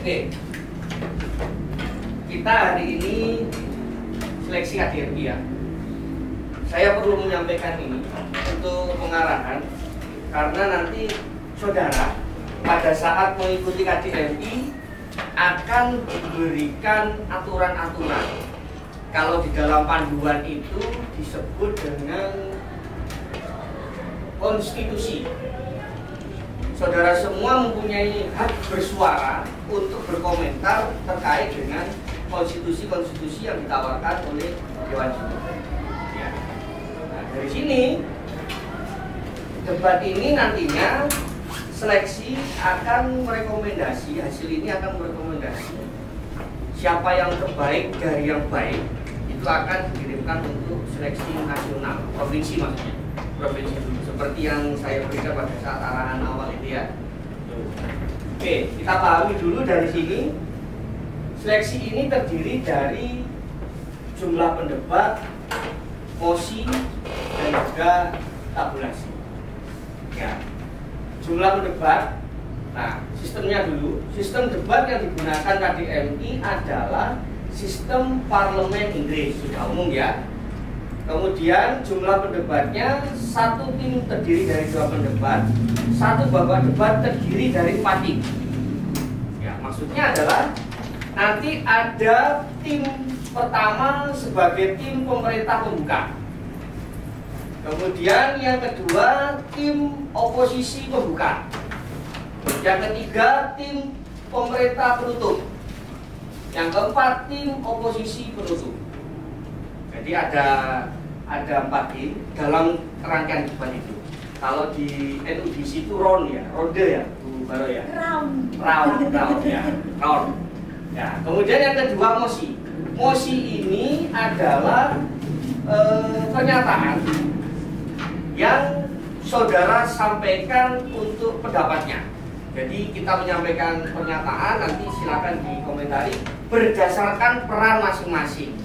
Oke. Kita hari ini seleksi KDRP ya. Saya perlu menyampaikan ini untuk pengarahan karena nanti saudara pada saat mengikuti KDRI akan diberikan aturan-aturan. Kalau di dalam panduan itu disebut dengan konstitusi. Saudara semua mempunyai hak bersuara untuk berkomentar terkait dengan konstitusi-konstitusi yang ditawarkan oleh Dewan Juri. Ya. Nah, dari sini debat ini nantinya seleksi akan merekomendasi hasil ini akan merekomendasi siapa yang terbaik dari yang baik itu akan dikirimkan untuk seleksi nasional provinsi maksudnya provinsi dulu seperti yang saya berikan pada saat arahan awal itu ya oke kita pahami dulu dari sini. Seleksi ini terdiri dari jumlah pendebat mosi dan juga tabulasi. Ya. Jumlah pendebat. Nah sistemnya dulu. Sistem debat yang digunakan KDMI adalah sistem parlemen Inggris. Sudah umum ya Kemudian jumlah pendebatnya satu tim terdiri dari dua pendebat, satu babak debat terdiri dari empat tim. Ya, maksudnya adalah nanti ada tim pertama sebagai tim pemerintah pembuka. Kemudian yang kedua tim oposisi pembuka. Yang ketiga tim pemerintah penutup. Yang keempat tim oposisi penutup. Jadi ada ada empat tim dalam rangkaian debat itu. Kalau di NUDC itu round ya, ronde ya, Bu Baro ya. Round. Round, round ya, round. Ya, kemudian yang kedua mosi. Mosi ini adalah eh, pernyataan yang saudara sampaikan untuk pendapatnya. Jadi kita menyampaikan pernyataan nanti silakan dikomentari berdasarkan peran masing-masing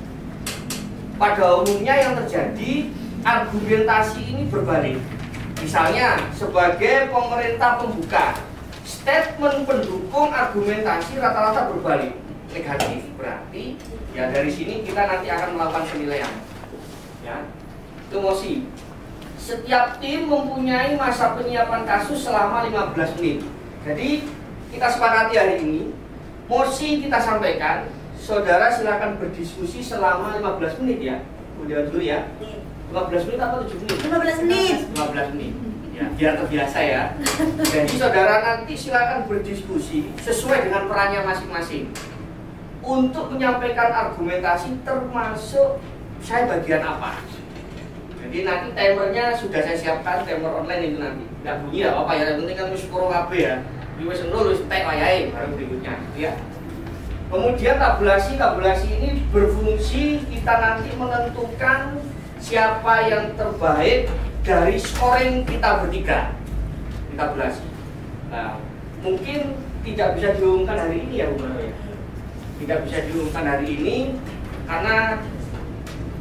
pada umumnya yang terjadi argumentasi ini berbalik. Misalnya sebagai pemerintah pembuka, statement pendukung argumentasi rata-rata berbalik negatif. Berarti ya dari sini kita nanti akan melakukan penilaian. Ya, itu mosi. Setiap tim mempunyai masa penyiapan kasus selama 15 menit. Jadi kita sepakati hari ini, mosi kita sampaikan saudara silakan berdiskusi selama 15 menit ya. Udah dulu ya. 15 menit apa 7 menit? 15 menit. 15 menit. Ya, biar terbiasa ya. Jadi saudara nanti silakan berdiskusi sesuai dengan perannya masing-masing. Untuk menyampaikan argumentasi termasuk saya bagian apa. Jadi nanti timernya sudah saya siapkan timer online itu nanti. Enggak bunyi ya apa ya, yang penting kan wis puro kabeh ya. Wis nol wis tek wayahe baru berikutnya ya. Kemudian tabulasi tabulasi ini berfungsi kita nanti menentukan siapa yang terbaik dari scoring kita bertiga di tabulasi. Nah, mungkin tidak bisa diumumkan hari ini ya Bu Mano ya. Tidak bisa diumumkan hari ini karena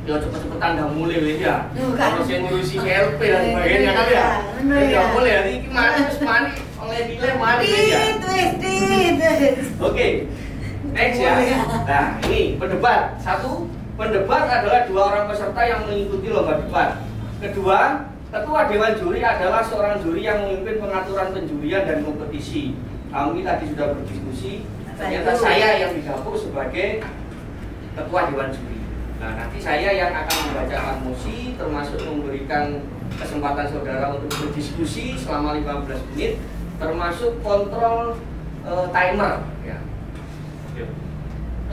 ya cepet-cepetan dah mulai ya. Tuh, Kalau kan. saya ngurusi RP dan sebagainya kan ya. Jadi ya. nggak boleh hari ini mari terus mari oleh nilai mari ya. Oke, next ya. Nah, ini pendebat. Satu, pendebat adalah dua orang peserta yang mengikuti lomba debat. Kedua, ketua dewan juri adalah seorang juri yang memimpin pengaturan penjurian dan kompetisi. Kami tadi sudah berdiskusi. Ternyata saya yang didapur sebagai ketua dewan juri. Nah, nanti saya yang akan membacakan mosi, termasuk memberikan kesempatan saudara untuk berdiskusi selama 15 menit, termasuk kontrol eh, timer. Ya.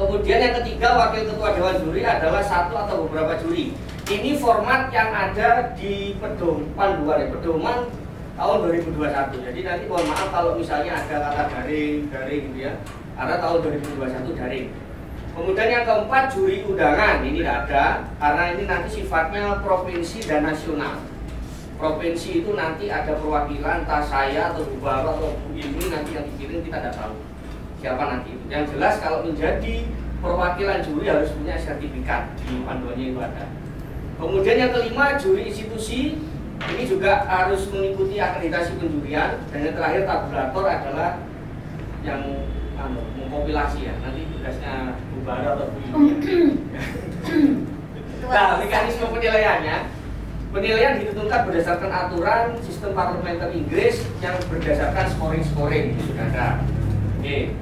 Kemudian yang ketiga wakil ketua dewan juri adalah satu atau beberapa juri. Ini format yang ada di pedom panduan ya, pedoman tahun 2021. Jadi nanti mohon maaf kalau misalnya ada kata daring, daring gitu ya. Karena tahun 2021 daring. Kemudian yang keempat juri undangan ini tidak ada karena ini nanti sifatnya provinsi dan nasional. Provinsi itu nanti ada perwakilan, entah saya atau Bu Baro atau Bu ini nanti yang dikirim kita tidak tahu siapa nanti itu. Yang jelas kalau menjadi perwakilan juri harus punya sertifikat di panduannya itu ada. Kemudian yang kelima juri institusi ini juga harus mengikuti akreditasi penjurian dan yang terakhir tabulator adalah yang anu, kompilasi ya. Nanti tugasnya Bu Bara atau Bu Yulia. Nah, mekanisme penilaiannya Penilaian ditentukan berdasarkan aturan sistem parlementer Inggris yang berdasarkan scoring-scoring sudah ada. Oke.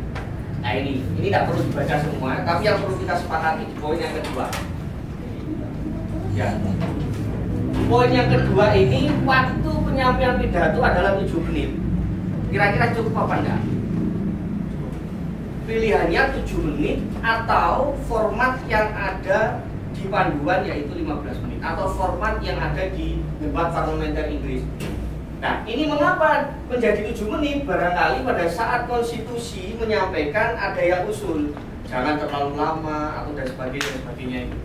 Nah ini, ini tidak perlu dibaca semua, tapi yang perlu kita sepakati di poin yang kedua. Ya. Poin yang kedua ini waktu penyampaian pidato adalah 7 menit. Kira-kira cukup apa enggak? Pilihannya 7 menit atau format yang ada di panduan yaitu 15 menit atau format yang ada di debat parlementer Inggris. Nah, ini mengapa menjadi 7 menit? Barangkali pada saat konstitusi menyampaikan ada yang usul, jangan terlalu lama atau dan sebagainya dan sebagainya itu.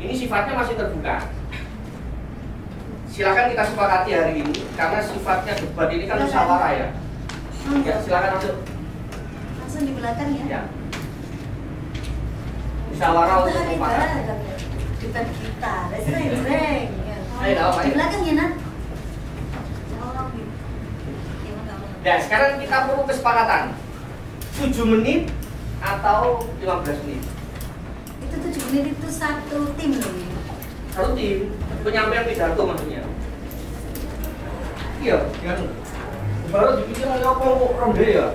Ini sifatnya masih terbuka. Silakan kita sepakati hari ini karena sifatnya debat ini kan musyawarah ya. Ya, silakan masuk. Langsung di belakang ya. Ya. Musyawarah Kita untuk mufakat. ya. Kita kita, ya. Ayo, Di ya? belakang ya Nat. Oh, gitu. Ya, Nah, sekarang kita perlu kesepakatan 7 menit atau 15 menit. Itu tujuh menit itu satu tim loh. Satu tim penyampaian pidato maksudnya. Iya, kan. Baru dipikir ayo apa kok ronde ya?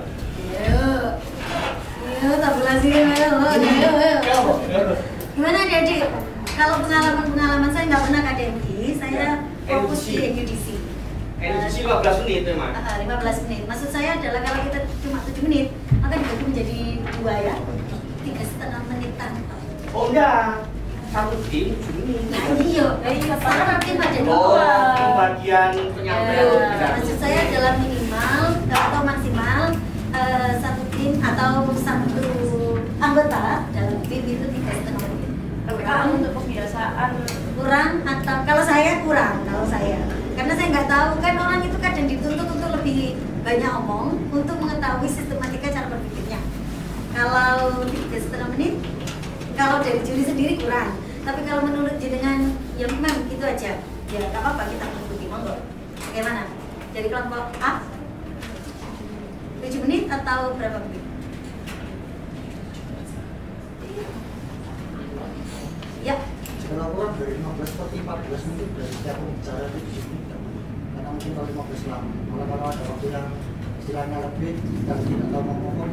Ayo, tabulasi ayo. Ayo, ayo. Ya, apa? Ya, apa? Gimana adik? Kalau pengalaman-pengalaman saya nggak pernah KDMG, saya Ya, fokus di NUDC. Edisi 15 menit memang. Ah, 15 menit. Maksud saya adalah kalau kita cuma 7 menit, maka dibagi menjadi dua ya, tiga setengah menitan. Oh enggak, satu tim 7 menit. Nah iya, iya. Sekarang tim ada Oh, dua. pembagian penyampaian pidato. maksud saya adalah minimal atau maksimal eh, satu tim atau satu anggota dalam tim itu tiga setengah menit. Tapi kalau untuk kebiasaan kurang atau kalau saya kurang kalau saya karena saya nggak tahu kan orang itu kadang dituntut untuk lebih banyak omong untuk mengetahui sistematika cara berpikirnya. Kalau tiga setengah menit kalau dari juri sendiri kurang. Tapi kalau menurut jenengan ya memang itu aja. Ya nggak apa-apa kita mengikuti monggo. Bagaimana? Dari kelompok A? 7 menit atau berapa menit? Ya. Kalau kurang dari 15 seperti 14 menit dari setiap pembicara itu mungkin kalau 15 lama malah kalau ada waktu yang istilahnya lebih dan tidak tahu mau ngomong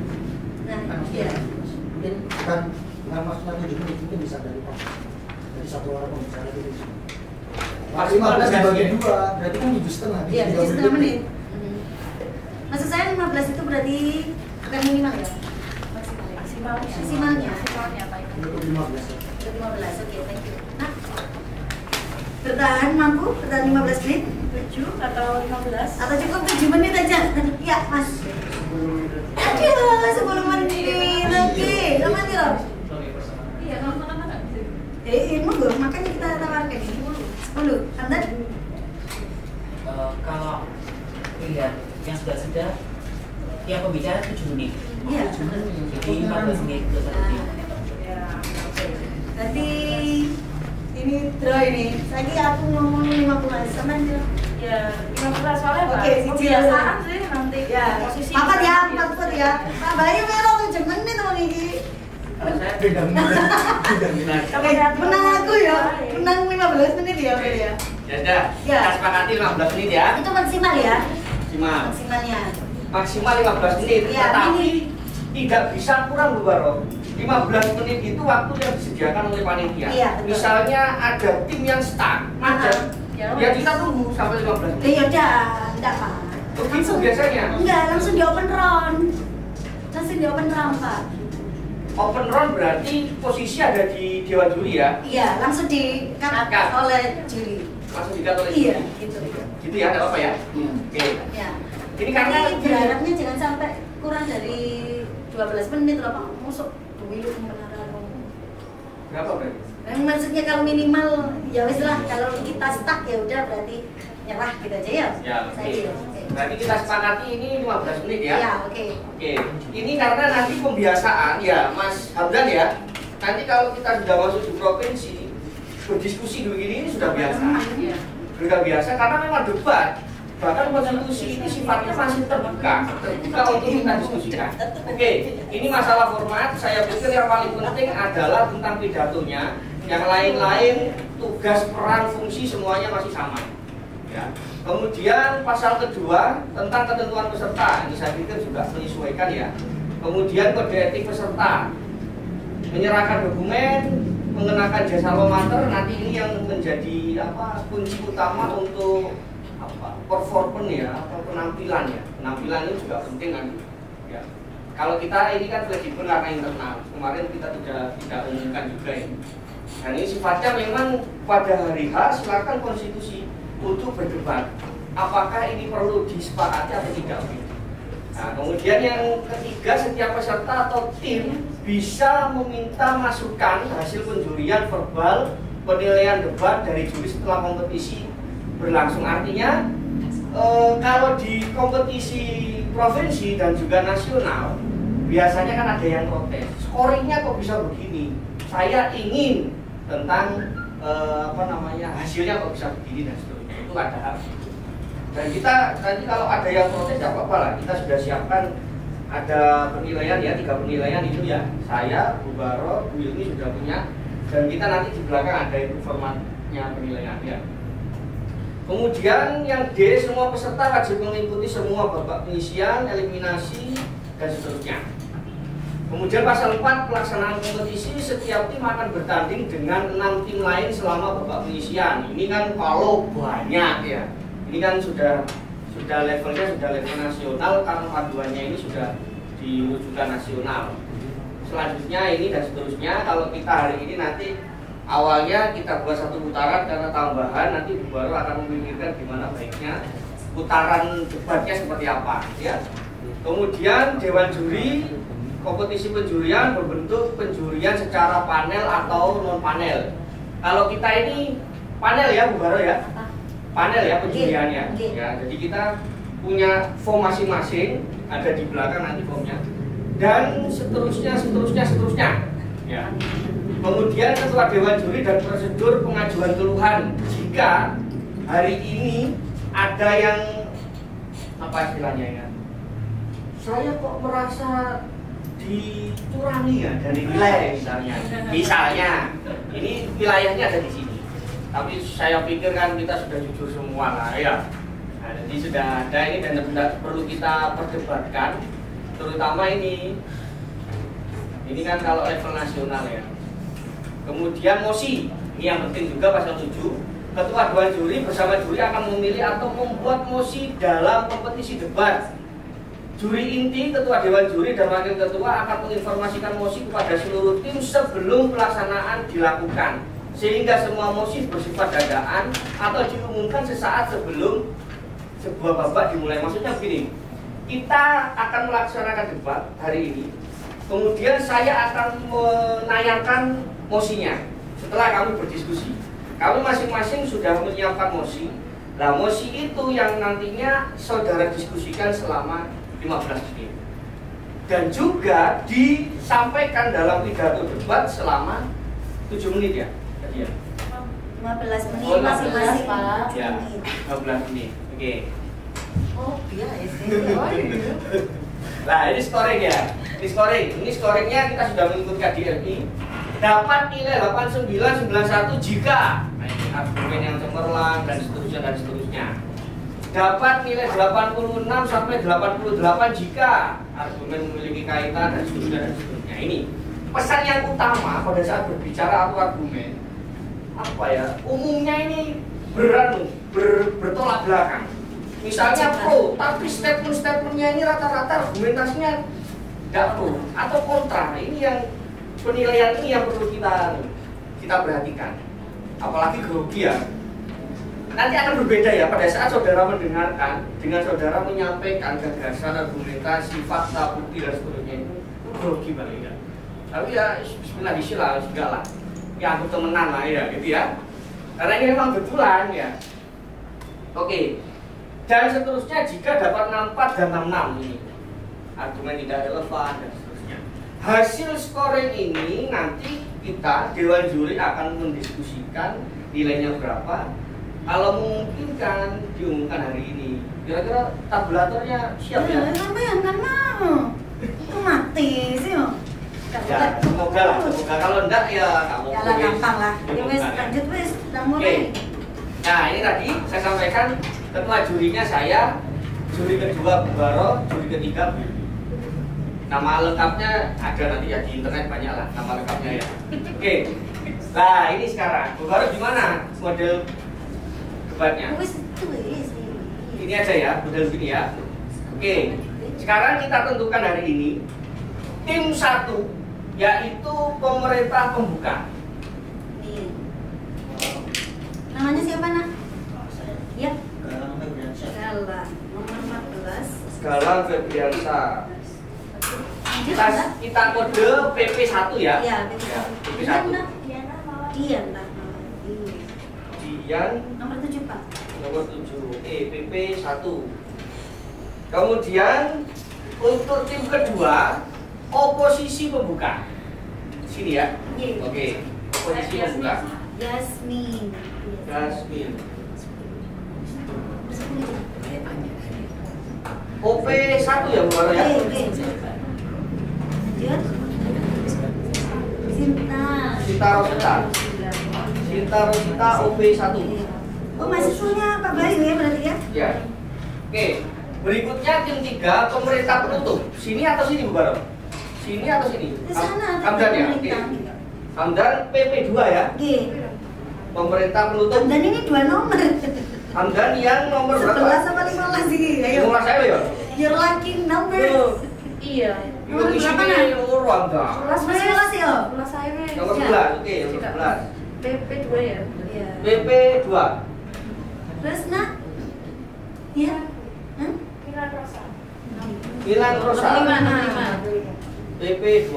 nah kan iya maksudnya mungkin bukan bukan maksudnya 7 menit mungkin bisa dari dari satu orang pembicara itu di sini. Pas Maksimal 15 dibagi tugasnya. dua berarti kan 7 setengah Iya, tiga tujuh setengah menit. Hmm. Maksud saya 15 itu berarti bukan minimal ya? maksimal Maksimalnya. maksimalnya maksimalnya Pak Ibu. Untuk 15 ya. Berarti 15, oke, thank you. Nah, bertahan mampu? Bertahan 15 menit? 7 atau 15 Atau cukup 7 menit aja? Ya, mas. Aduh, 10 menit, oke. Sama nih loh. iya kalau mana nggak bisa Eh, ini monggo, makanya kita tawarkan ini 10. Anda? Eh, kalau pilihan yang sudah sudah yang pembicara 7 menit Iya. jadi 14 menit ke satu tim ya oke Berarti ini draw ini. Lagi aku ngomong 15 sama nih. Ya 15 soalnya Pak Oke, siji kebiasaan sih nanti Ya, posisi papat ya, papat ya. Pak Bayu merah tujuh menit sama ini. Kalau saya lihat menang aku ya. Menang 15 menit ya, Oke ya. Ya sudah, Ya. kita sepakati 15 menit ya. Itu maksimal ya, Maksimal. maksimalnya. Maksimal 15 menit, Ya, tetapi ini. tidak bisa kurang Bu Baro. 15 menit itu waktu yang disediakan oleh panitia. Iya. Misalnya ada tim yang stuck, macet, Ya, ya wes. kita tunggu sampai 15 Eh menit. ya udah, enggak Pak. Begitu biasanya. Enggak, langsung di open round. Langsung di open round, Pak. Open round berarti posisi ada di dewan juri ya, Iya, langsung di cut Cut. oleh juri. langsung dikat oleh Iya, juri. gitu. Gitu ya, ada apa ya? Hmm. Oke. Ya. Ini karena Tapi berharapnya jangan sampai kurang dari 12 menit loh Pak. Masuk dulu beneran. berapa berarti? Yang maksudnya kalau minimal ya wes lah kalau kita stuck ya udah berarti nyerah gitu aja ya. Ya, oke. Berarti kita sepakati ini 15 menit ya. Ya, oke. Oke, ini karena nanti pembiasaan ya, Mas Hamdan ya. Nanti kalau kita sudah masuk di provinsi, berdiskusi begini ini sudah biasa. Iya. Sudah biasa karena memang debat. bahkan konstitusi ini sifatnya masih terbuka terbuka untuk kita diskusikan oke ini masalah format saya pikir yang paling penting adalah tentang pidatonya yang lain-lain tugas peran fungsi semuanya masih sama. Ya. Kemudian pasal kedua tentang ketentuan peserta ini saya pikir juga menyesuaikan ya. Kemudian kode etik peserta. Menyerahkan dokumen mengenakan jasa lomater nanti ini yang menjadi apa kunci utama untuk apa performance ya atau penampilan ya. Penampilan ini juga penting nanti ya. Kalau kita ini kan fleksibel karena internal. Kemarin kita tidak tidak umumkan juga ini dan ini sifatnya memang pada hari H silakan konstitusi untuk berdebat apakah ini perlu disepakati atau tidak Nah, kemudian yang ketiga, setiap peserta atau tim bisa meminta masukan hasil penjurian verbal penilaian debat dari juri setelah kompetisi berlangsung. Artinya, e, kalau di kompetisi provinsi dan juga nasional, biasanya kan ada yang protes. Scoringnya kok bisa begini? Saya ingin tentang e, apa namanya hasilnya kok bisa begini dan seterusnya. Itu ada dan kita nanti kalau ada yang protes tidak apa-apa lah. Kita sudah siapkan ada penilaian ya tiga penilaian itu ya. Saya Bu Baro Bu Ilmi sudah punya. Dan kita nanti di belakang ada itu formatnya penilaian ya kemudian yang D semua peserta wajib mengikuti semua babak pengisian eliminasi dan seterusnya Kemudian pasal 4 pelaksanaan kompetisi setiap tim akan bertanding dengan enam tim lain selama babak pengisian. Ini kan kalau banyak ya. Ini kan sudah sudah levelnya sudah level nasional karena paduannya ini sudah diwujudkan nasional. Selanjutnya ini dan seterusnya kalau kita hari ini nanti awalnya kita buat satu putaran karena tambahan nanti baru akan memikirkan gimana baiknya putaran debatnya seperti apa ya. Kemudian dewan juri kompetisi penjurian berbentuk penjurian secara panel atau non panel kalau kita ini panel ya Bu Baro ya panel ya penjuriannya. Ya, jadi kita punya form masing-masing, ada di belakang nanti formnya. Dan seterusnya, seterusnya, seterusnya. Ya. Kemudian ketua dewan juri dan prosedur pengajuan keluhan jika hari ini ada yang apa istilahnya ya? Saya kok merasa dicurangi ya dari nilai misalnya. Misalnya, ini wilayahnya ada di sini. Tapi saya pikir kan kita sudah jujur semua lah ya. Nah, jadi sudah ada ini dan tidak perlu kita perdebatkan terutama ini. Ini kan kalau level nasional ya. Kemudian mosi ini yang penting juga pasal 7 ketua dewan juri bersama juri akan memilih atau membuat mosi dalam kompetisi debat juri inti ketua dewan juri dan wakil ketua akan menginformasikan mosi kepada seluruh tim sebelum pelaksanaan dilakukan sehingga semua mosi bersifat dadaan atau diumumkan sesaat sebelum sebuah babak dimulai. Maksudnya begini, kita akan melaksanakan debat hari ini, kemudian saya akan menayangkan mosinya setelah kami berdiskusi. Kami masing-masing sudah menyiapkan mosi. Nah, mosi itu yang nantinya saudara diskusikan selama 15 menit. Dan juga disampaikan dalam pidato debat selama 7 menit ya. Iya. 15 menit Oh, 15, masing-masing Pak. Ya, menit. 15 menit. Oke. Oh, iya SD. Oh, Nah, ini scoring ya. Ini scoring. Ini scoringnya kita sudah mengikuti KDLI. Dapat nilai 8991 jika nah, ini argumen yang cemerlang dan seterusnya dan seterusnya. Dapat nilai 86 sampai 88 jika argumen memiliki kaitan dan seterusnya dan seterusnya. Ini pesan yang utama pada saat berbicara atau argumen apa ya umumnya ini berat ber, bertolak belakang. Misalnya pro tapi statement-statementnya ini rata-rata argumentasinya tidak pro atau kontra. Ini yang penilaian ini yang perlu kita kita perhatikan. Apalagi grogi ya nanti akan berbeda ya. Pada saat saudara mendengarkan dengan saudara menyampaikan gagasan argumentasi fakta bukti dan seterusnya itu grogi ya tapi ya Bismillah lah enggak lah. Ya aku temenan lah ya gitu ya. Karena ini memang betulan ya. Oke. Dan seterusnya jika dapat 64 dan 66 ini. Argumen tidak relevan dan seterusnya. Hasil scoring ini nanti kita Dewan Juri akan mendiskusikan nilainya berapa kalau memungkinkan diumumkan hari ini kira-kira tabulatornya siap ya? Ya, sampean kan mau. Itu mati sih. Ya, semoga lah, semoga kalau enggak ya kamu Ya lah gampang lah. Ya wes lanjut wes, udah mulai. Nah ini tadi saya sampaikan ketua jurinya saya, juri kedua Bu Baro, juri ketiga Bu. Nama lengkapnya ada nanti ya di internet banyak lah nama lengkapnya ya. Oke. Nah ini sekarang Bu Baro gimana model debatnya? Wes. Ini aja ya, model gini ya. Oke. Sekarang kita tentukan hari ini tim satu yaitu pemerintah pembuka. Namanya siapa nak? Ya. Galang nomor 14. Galang Febriansa. Kita, kita kode PP1 ya. Iya, PP1. Ya, Dian, PP1. Nak. Dian, Nak. Iya. Dian Nomor 7, Pak. nomor 7. Oke, PP1. Kemudian untuk tim kedua oposisi pembuka. Sini ya. Oke. Oposisi pembuka. Yasmin. Yasmin. Sepuluh. OP1 ya Bu ya. Sinta. Sinta Rosita. Sinta Rosita OP1. Oh, mahasiswanya Pak Bayu ya berarti ya? Ya. Oke. Berikutnya tim 3 pemerintah penutup. Sini atau sini Bu Baro? Sini atau sini? Ke sana. Hamdan ya. Oke. Hamdan PP2 ya. Oke. Pemerintah penutup. Dan ini dua nomor. Hamdan yang nomor Sebelas berapa? sama lima belas sih. Ayo. Nomor saya ya. Your lucky number. Iya. Nomor berapa, Nak? nomor Hamdan. Nomor sebelas ya. Nomor Ya. 11. Oke, nomor 11. PP 2 ya. Iya. PP2. Terus nak? Ya. Hah? Milan Rosa. Milan Rosa. PP2.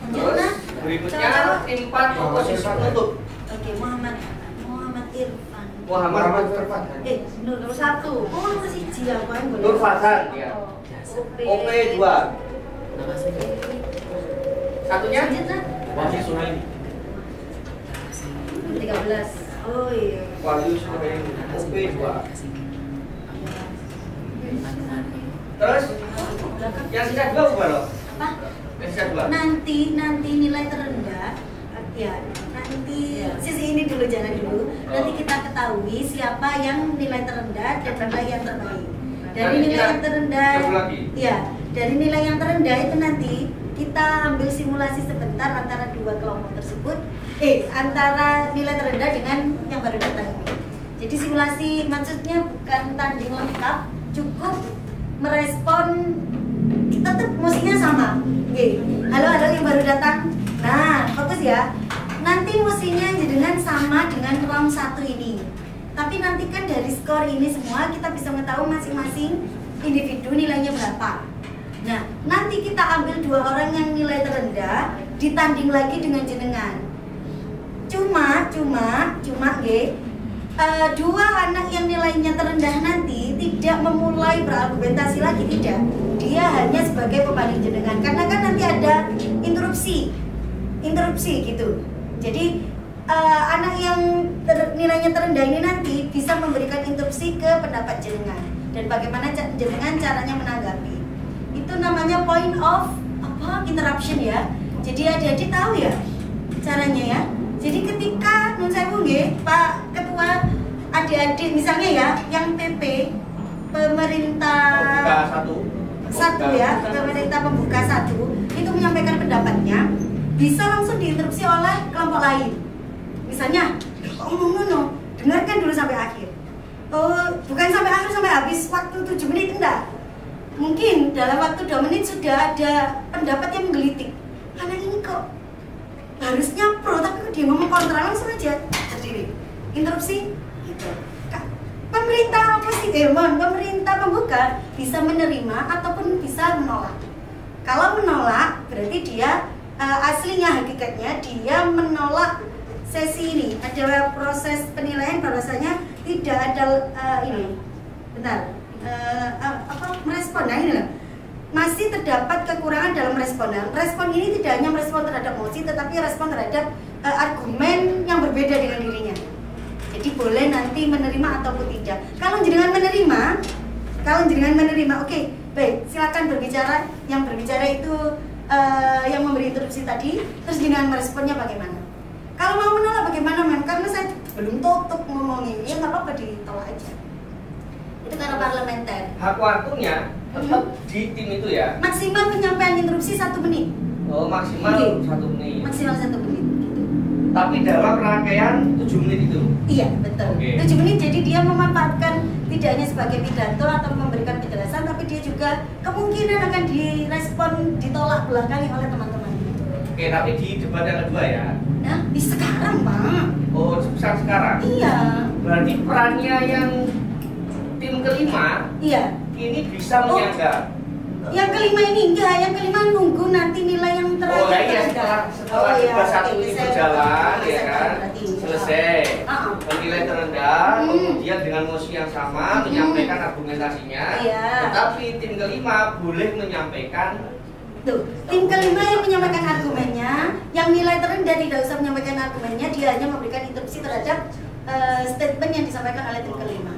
Lanjut Terus nak? berikutnya tim 4 oposisi penutup. Oke, Muhammad. Muhammad Irfan. Muhammad Muhammad Irfan. Eh, Nur Nomor satu. Oh, nomor siji aku yang boleh. Nur Fazan ya. OP. OP2. Nama saya. Satunya Lanjut nak? Wahyu Suhaimi. 13. Oh iya. Wahyu Suhaimi. OP2. Terus yang sisa dua Bu Baro? Apa? Yang sisa dua. Nanti nanti nilai terendah ya nanti Iya. sisi ini dulu jangan dulu nanti Oh. kita ketahui siapa yang nilai terendah dan nilai yang terbaik dari Nanti nilai yang terendah ya dari nilai yang terendah itu nanti kita ambil simulasi sebentar antara dua kelompok tersebut. Eh antara nilai terendah dengan yang baru datang jadi simulasi maksudnya bukan tanding lengkap cukup merespon tuh musiknya sama. Oke, halo halo yang baru datang. Nah fokus ya. Nanti musiknya dengan sama dengan round satu ini. Tapi nanti kan dari skor ini semua kita bisa mengetahui masing-masing individu nilainya berapa nah nanti kita ambil dua orang yang nilai terendah ditanding lagi dengan jenengan. Cuma cuma cuma G eh, dua anak yang nilainya terendah nanti tidak memulai berargumentasi lagi tidak. Dia hanya sebagai pembanding jenengan. Karena kan nanti ada interupsi interupsi gitu. Jadi eh, anak yang ter- nilainya terendah ini nanti bisa memberikan interupsi ke pendapat jenengan. Dan bagaimana jenengan caranya menanggapi namanya point of apa interruption ya. Jadi adik-adik tahu ya caranya ya. Jadi ketika nun sewu nggih, Pak Ketua adik-adik misalnya ya yang PP pemerintah Pembuka satu. satu ya pemerintah pembuka satu itu menyampaikan pendapatnya bisa langsung diinterupsi oleh kelompok lain. Misalnya ngomong ngono dengarkan dulu sampai akhir. Oh bukan sampai akhir sampai habis waktu 7 menit enggak mungkin dalam waktu 2 menit sudah ada pendapat yang menggelitik. Anak ini kok harusnya pro tapi dia ngomong kontra langsung aja berdiri interupsi gitu pemerintah apa sih pemerintah pembuka bisa menerima ataupun bisa menolak. Kalau menolak berarti dia eh, aslinya hakikatnya dia menolak sesi ini. Ada proses penilaian bahwasanya tidak ada eh, ini. Bentar eh, apa merespon nah ini loh masih terdapat kekurangan dalam respon. Nah, respon ini tidak hanya merespon terhadap mosi, tetapi respon terhadap eh, argumen yang berbeda dengan dirinya. Jadi boleh nanti menerima ataupun tidak. Kalau jenengan menerima, kalau jenengan menerima, oke, baik, silakan berbicara. Yang berbicara itu eh, yang memberi interupsi tadi, terus jenengan meresponnya bagaimana? Kalau mau menolak bagaimana, mem? Karena saya belum tutup ngomongin, ya nggak apa-apa ditolak aja. Itu karena parlementer. Hak waktunya tetap di tim itu ya. Maksimal penyampaian interupsi satu menit. Oh maksimal Oke. satu menit. Maksimal satu menit. gitu. Tapi dalam rangkaian 7 menit itu. Iya betul. Oke. Tujuh menit jadi dia memanfaatkan tidak hanya sebagai pidato atau memberikan penjelasan, tapi dia juga kemungkinan akan direspon ditolak belakangi oleh teman-teman. Oke, tapi di debat yang kedua ya. Nah, di sekarang pak. Oh, sebesar sekarang. Iya, Berarti perannya yang tim kelima iya. ini bisa Oh. menyangga. Yang kelima ini enggak, yang kelima nunggu nanti nilai yang terakhir. Oh, lah iya setelah setelah Oh, iya, satu oke, ini saya berjalan ya kan. Selesai. Ah, ah. Nilai terendah, Hmm. kemudian dengan mosi yang sama Hmm. menyampaikan argumentasinya. Iya. Tetapi tim kelima boleh menyampaikan Tuh, tim kelima yang menyampaikan argumennya, yang nilai terendah tidak usah menyampaikan argumennya, dia hanya memberikan interupsi terhadap eh, statement yang disampaikan oleh tim kelima.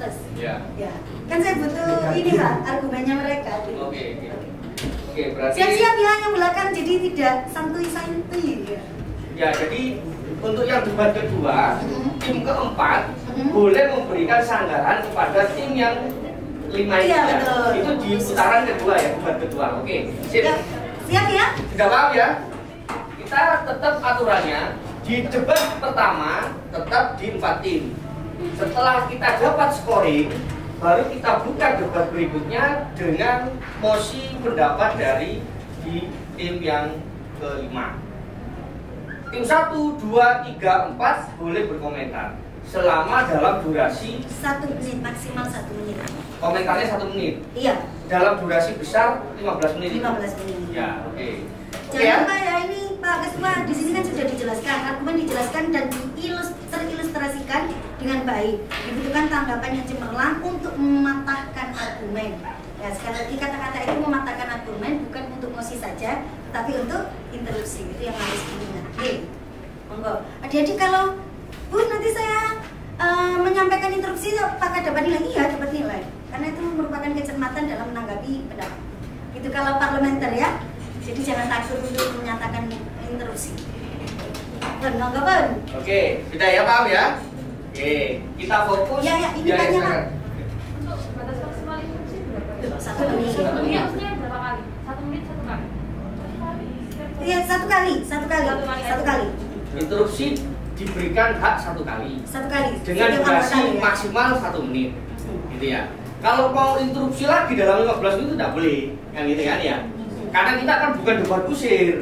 Terus, ya. ya, kan saya butuh ini pak, argumennya mereka. gitu. Oke, oke. Oke, berarti Siap-siap ya yang belakang, jadi tidak santuy-santuy. Ya. Ya, jadi untuk yang debat kedua, Mhm. tim keempat Mhm. boleh memberikan sanggahan kepada tim yang lima ini Iya, ya. betul. Itu di putaran kedua ya, debat kedua. Oke, sip. Ya, siap ya? Tidak paham ya? Kita tetap aturannya di debat pertama tetap di empat tim. Setelah kita dapat scoring, baru kita buka debat berikutnya dengan mosi pendapat dari di tim yang kelima. Tim 1, 2, 3, 4 boleh berkomentar selama dalam durasi Satu menit, maksimal satu menit. komentarnya satu menit. Iya, Dalam durasi besar 15 menit. 15 menit. Ya, oke. Oke Jangan ya. lupa ya ini Pak Ketua di sini kan sudah dijelaskan, argumen dijelaskan dan terilustrasikan dengan baik. Dibutuhkan tanggapan yang cemerlang untuk mematahkan argumen. Ya sekali lagi kata-kata itu mematahkan argumen bukan untuk mosi saja, tapi untuk interupsi itu yang harus diingat. Oke, monggo. Adik-adik kalau Bu nanti saya eh, menyampaikan interupsi apakah dapat nilai? Iya dapat nilai, karena itu merupakan kecermatan dalam menanggapi pendapat. Itu kalau parlementer ya. Jadi jangan takut untuk menyatakan interupsi. Ben, monggo Ben. Oke, sudah ya paham ya? Oke, kita fokus. Ya, ya, ini Ya, tanya. Untuk batas maksimal interupsi berapa? Satu menit. Satu menit maksudnya berapa kali? Satu menit satu kali. Satu kali. Iya satu kali, satu kali, Satu kali. satu kali, Interupsi diberikan hak satu kali satu kali. dengan durasi ya. maksimal satu menit, gitu ya. Kalau mau interupsi lagi dalam 15 menit itu tidak boleh, yang gitu kan ya. Karena kita kan bukan debat kusir,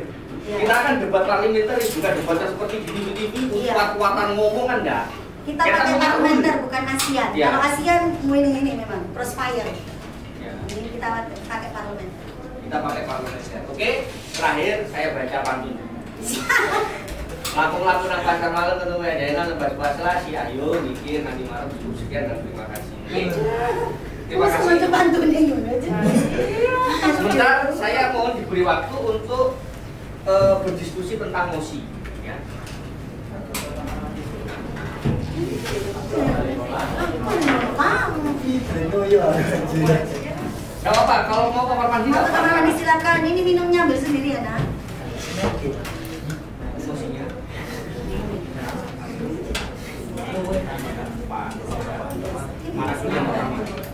Iya. kita kan debat parlementer, bukan debat seperti di TV-TV, Iya. kuat-kuatan ngomong kan enggak. Kita pakai punya parlementer bukan ASEAN. Iya. Kalau ASEAN ini ini memang crossfire. Ya, Ini kita pakai parlementer. kita pakai parlementer. Oke, terakhir saya baca pantun. Laku-laku nang pasar malam ketemu ya Dena lepas paslah si ayo mikir nanti malam cukup sekian dan terima kasih. Terima kasih. untuk bantunya gimana aja? Sebentar saya mohon diberi waktu untuk eh, berdiskusi tentang mosi. Ya. Gak apa-apa, kalau mau kamar mandi Mau ke kamar mandi silakan. Ini minumnya ambil sendiri ya nak. Mosinya. Mana dulu yang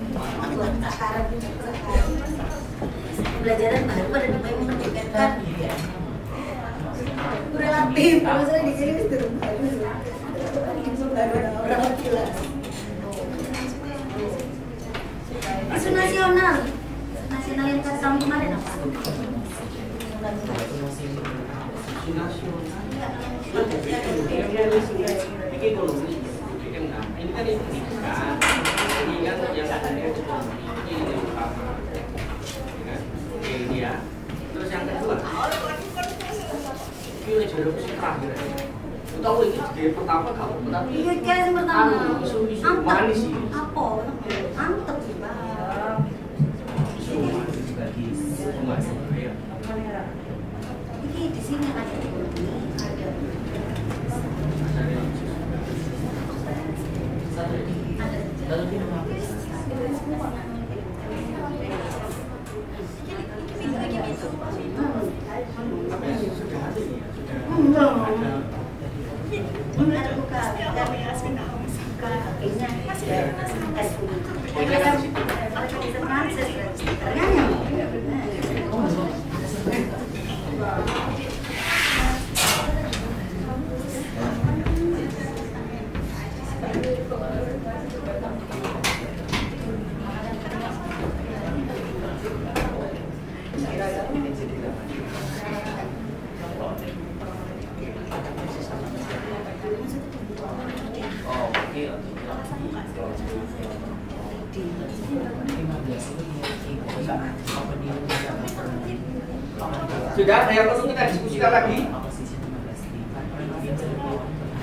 Pembelajaran baru pada namanya mengerjakan relatif. Maksudnya di sini itu. Isu nasional, nasional yang tahun kemarin apa? Ekonomi, ini kan ini kan yang sebenarnya cukup tinggi yang utama. Ya ilmiah. Ya. terus yang kedua pilih jalur sutra ini jadi gitu. pertama kamu tapi iya kayak pertama. Anu, isu-isu manis apa? Antep sih isu manis bagi semua ya ini Sudah ada yang perlu kita diskusikan lagi?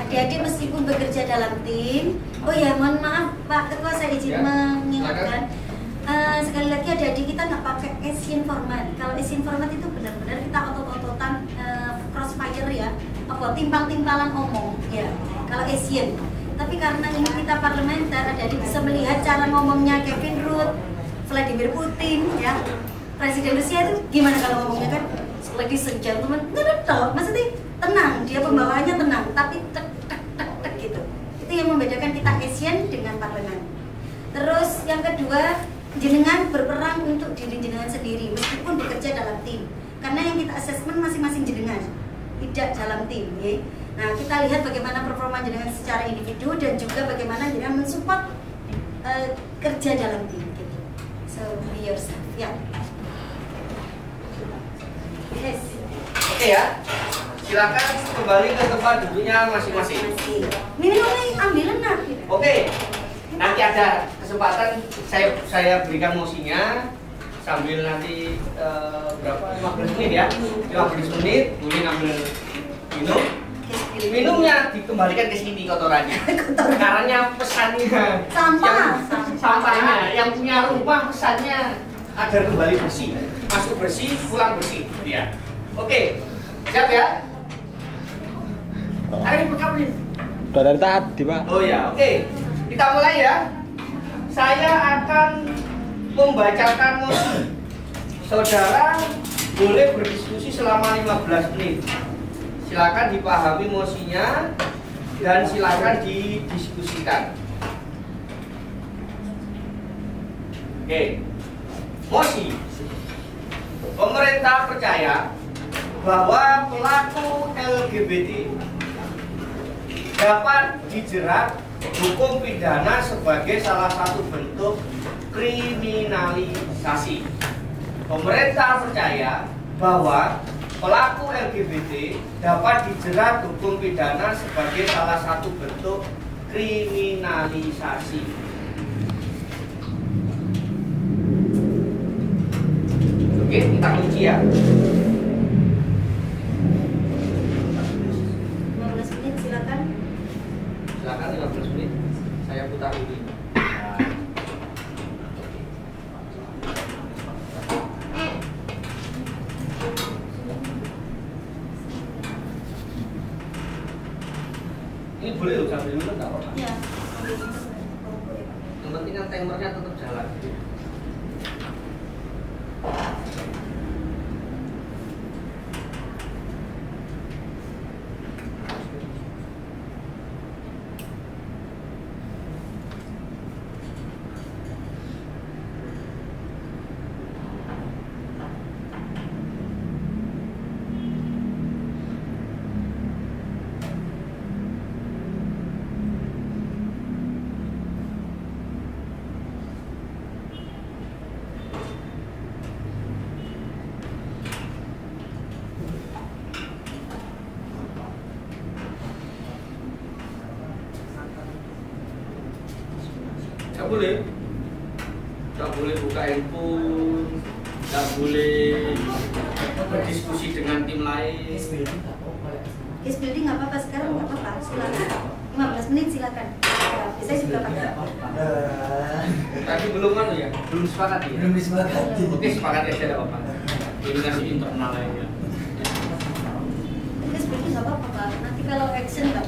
Adik-adik meskipun bekerja dalam tim, oh ya mohon maaf Pak Ketua saya izin Ya, mengingatkan Eh, sekali lagi adik-adik kita nggak pakai Asian format. Kalau Asian format itu benar-benar kita otot-ototan eh, crossfire ya, apa timpal-timpalan omong ya. Kalau Asian, tapi karena ini kita parlementer, adik-adik bisa melihat cara ngomongnya Kevin Rudd, Vladimir Putin ya. Presiden Rusia itu gimana kalau ngomongnya kan gentlemen, nggak ada toh, maksudnya tenang, dia pembawaannya tenang, tapi tek tek tek tek gitu. Itu yang membedakan kita Asian dengan parlemen. Terus yang kedua, jenengan berperang untuk diri jenengan sendiri meskipun bekerja dalam tim. Karena yang kita asesmen masing-masing jenengan, tidak dalam tim. Ya. Nah, kita lihat bagaimana performa jenengan secara individu dan juga bagaimana jenengan mensupport eh, kerja dalam tim. Gitu. So, be yourself. Ya. Yes. Oke ya. Silakan kembali ke tempat duduknya masing-masing. Minumnya ambil enak. Oke. Nanti ada kesempatan saya saya berikan mosinya sambil nanti eh, berapa 15 menit ya 15 menit boleh ngambil minum minumnya dikembalikan ke sini kotorannya karena pesannya Sampah. yang, sampahnya yang punya rumah pesannya agar kembali bersih masuk bersih pulang bersih ya oke siap ya Ayo kamu nih Udah dari tadi, Pak. Oh ya, oke. Kita mulai ya. Saya akan membacakan mosi. Saudara boleh berdiskusi selama 15 menit. Silakan dipahami mosinya dan silakan didiskusikan. Oke. Mosi. Pemerintah percaya bahwa pelaku LGBT dapat dijerat hukum pidana sebagai salah satu bentuk kriminalisasi. Pemerintah percaya bahwa pelaku LGBT dapat dijerat hukum pidana sebagai salah satu bentuk kriminalisasi. Oke, kita kunci ya. 15 menit silakan. Silakan 15 menit. Saya putar ini. Ini boleh loh sambil minum nggak apa-apa. Ya. Yang penting kan timernya tetap jalan. boleh. Nggak boleh buka handphone nggak boleh berdiskusi dengan tim lain. Case building nggak apa-apa sekarang nggak apa-apa. Silakan. 15 menit silakan. Saya juga pakai. Eh. Tapi belum kan ya? Belum sepakat ya? Belum disepakati. Ya? Oke sepakat ya tidak apa-apa. Ini kasih internal aja case building nggak apa-apa nanti kalau action nggak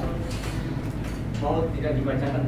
mau tidak dibacakan?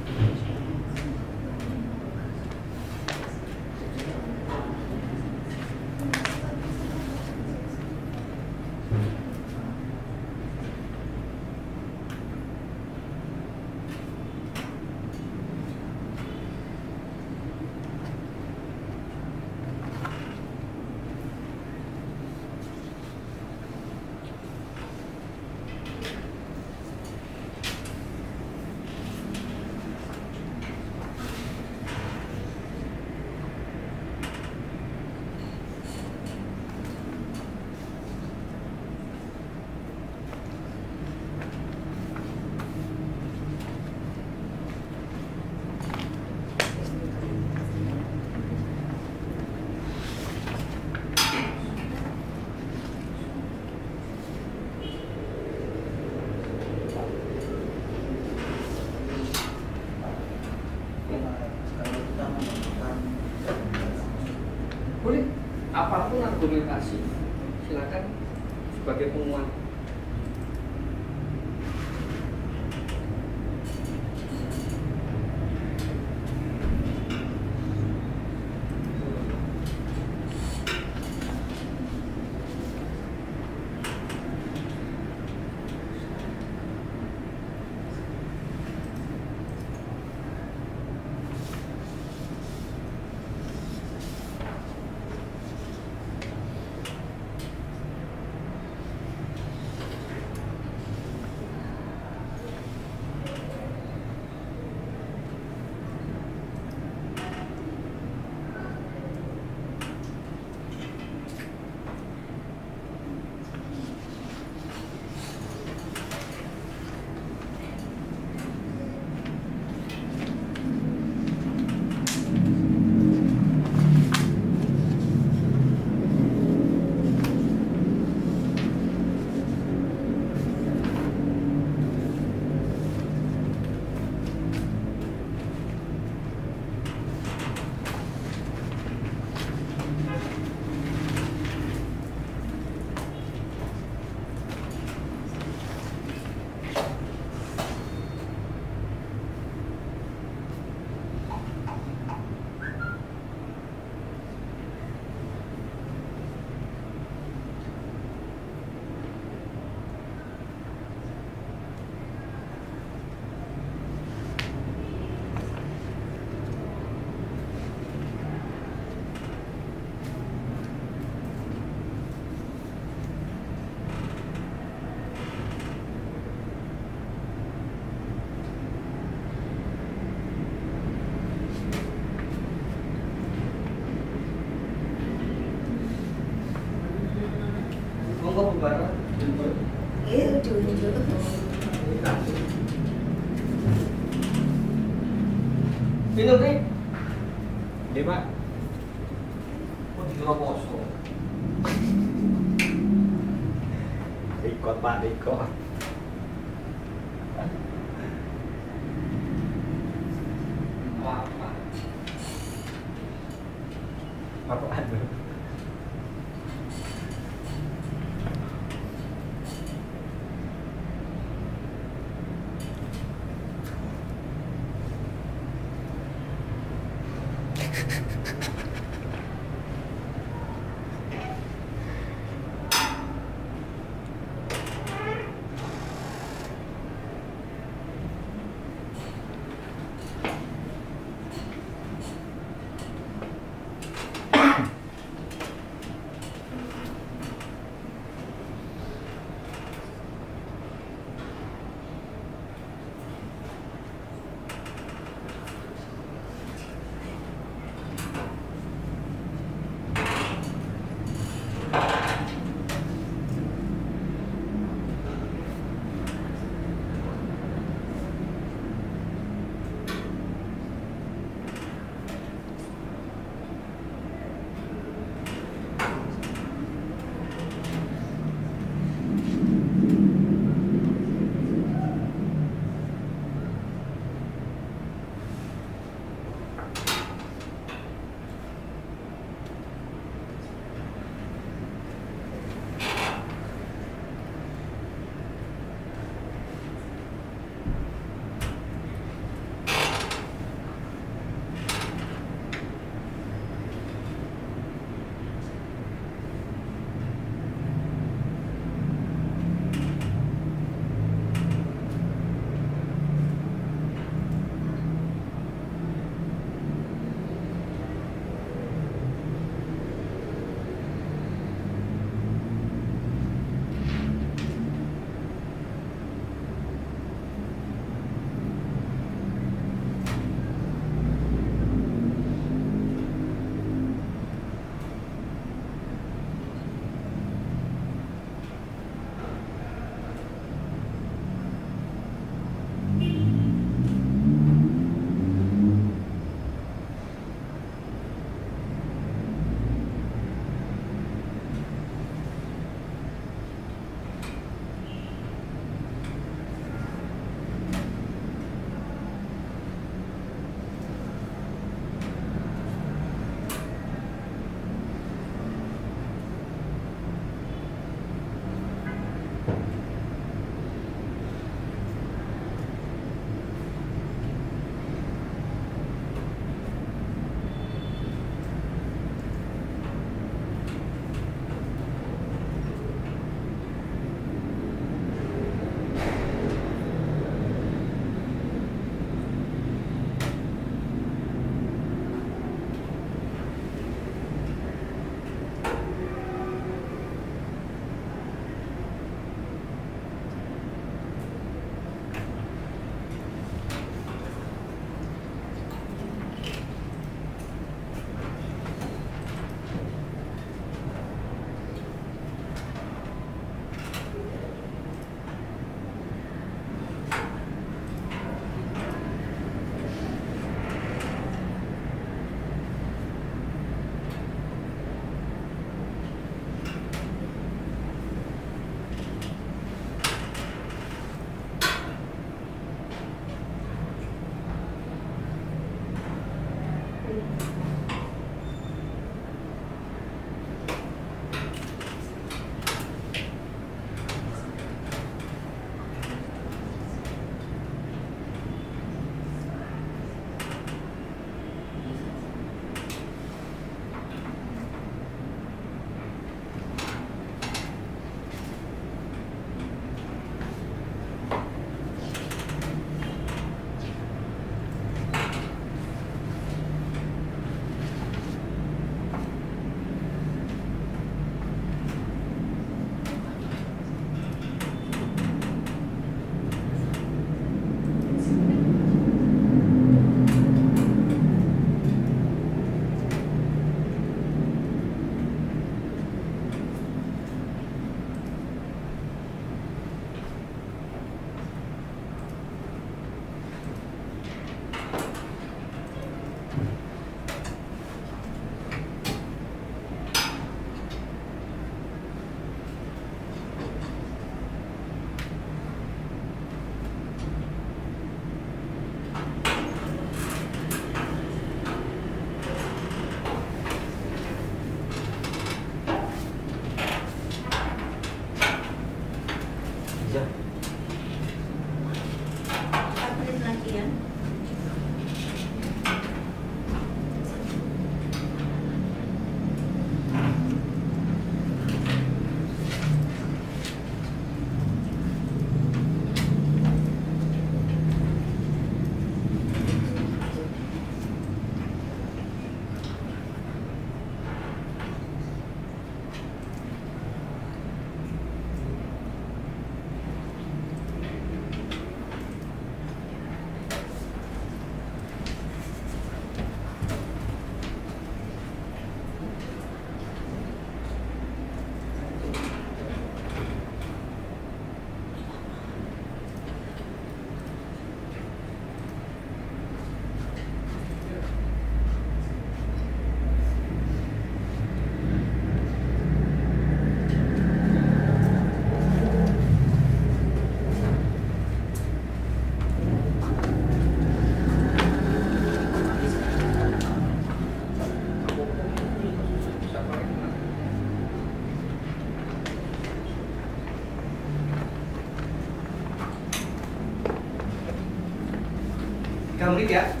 Tiga menit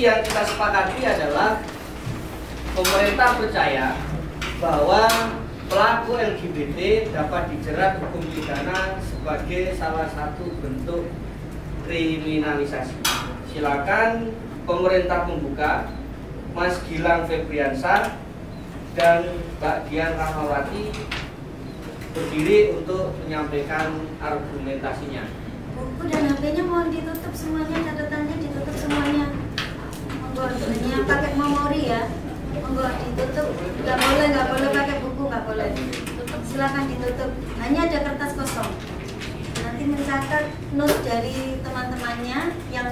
yang kita sepakati adalah pemerintah percaya bahwa pelaku LGBT dapat dijerat hukum pidana sebagai salah satu bentuk kriminalisasi. Silakan pemerintah membuka Mas Gilang Febriansah dan Mbak Dian Rahmawati berdiri untuk menyampaikan argumentasinya. Buku dan HP-nya mohon ditutup semuanya catatan kodoknya pakai memori ya. Monggo ditutup. Nggak boleh nggak boleh pakai buku nggak boleh. Silakan ditutup. Hanya ada kertas kosong. Nanti mencatat note dari teman-temannya yang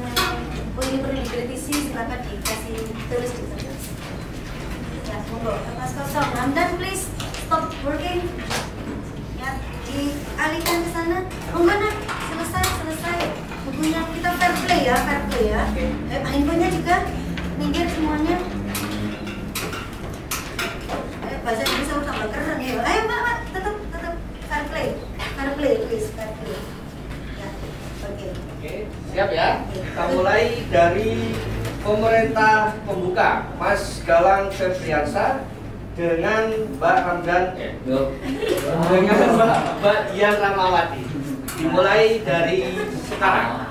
punya perlu dikritisi silakan dikasih tulis di kertas. Ya monggo kertas kosong. Dan please. Stop working. Ya dialihkan ke sana. Monggo nak. Selesai selesai. Bukunya kita fair play ya fair play ya. Okay. eh, handphonenya juga minggir semuanya. Eh, bahasa Indonesia udah tambah keren ya. Ayo mbak mbak tetap tetap fair play. Fair play please. Fair play. Ya, oke. Siap ya. Kita mulai dari pemerintah pembuka Mas Galang Septriansa dengan Mbak Hamdan, eh, dengan Mbak, Mbak Dian Ramawati. Dimulai dari sekarang.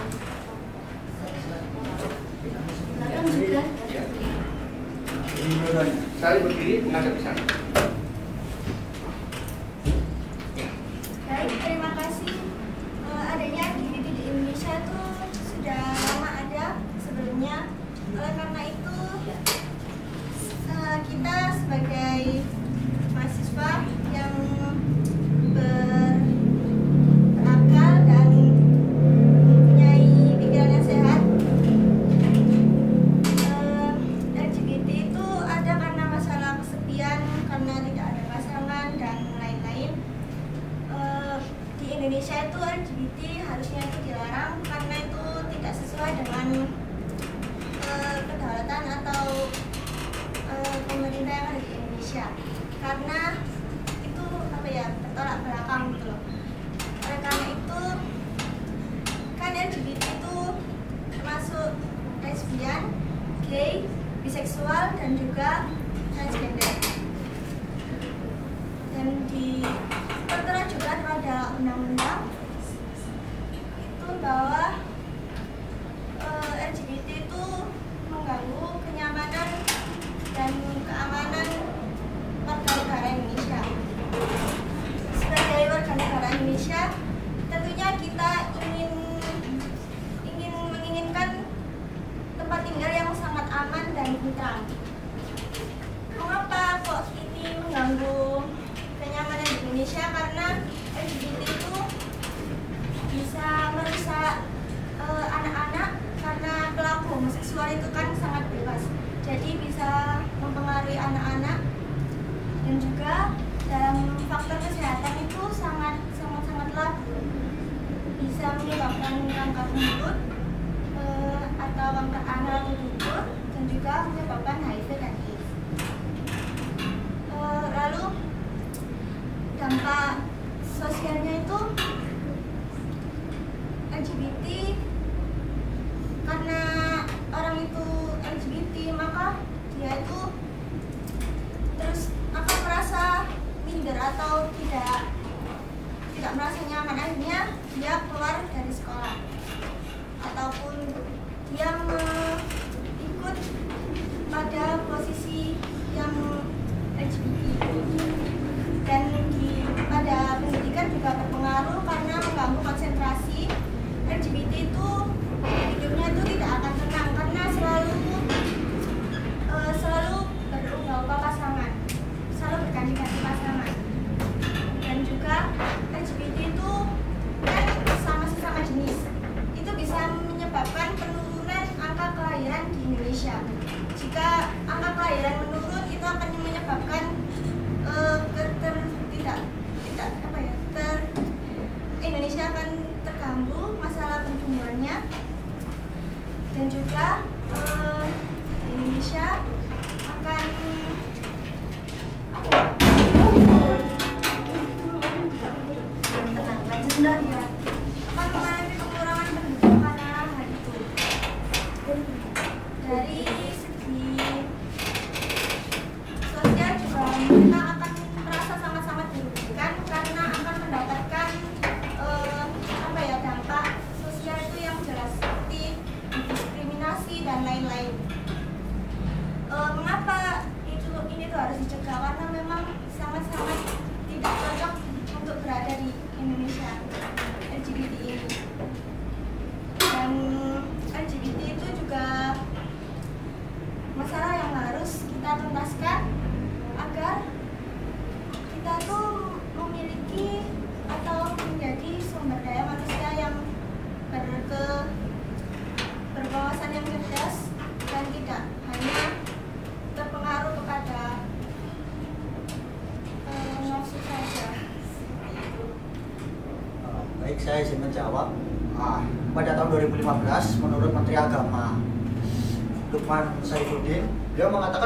Silakan. Sali berdiri, menghadap ke sana. Ya. Baik, terima kasih. Eh, adanya aktivitas di Indonesia itu sudah lama ada sebelumnya. Oleh karena itu, eh, kita sebagai mahasiswa yang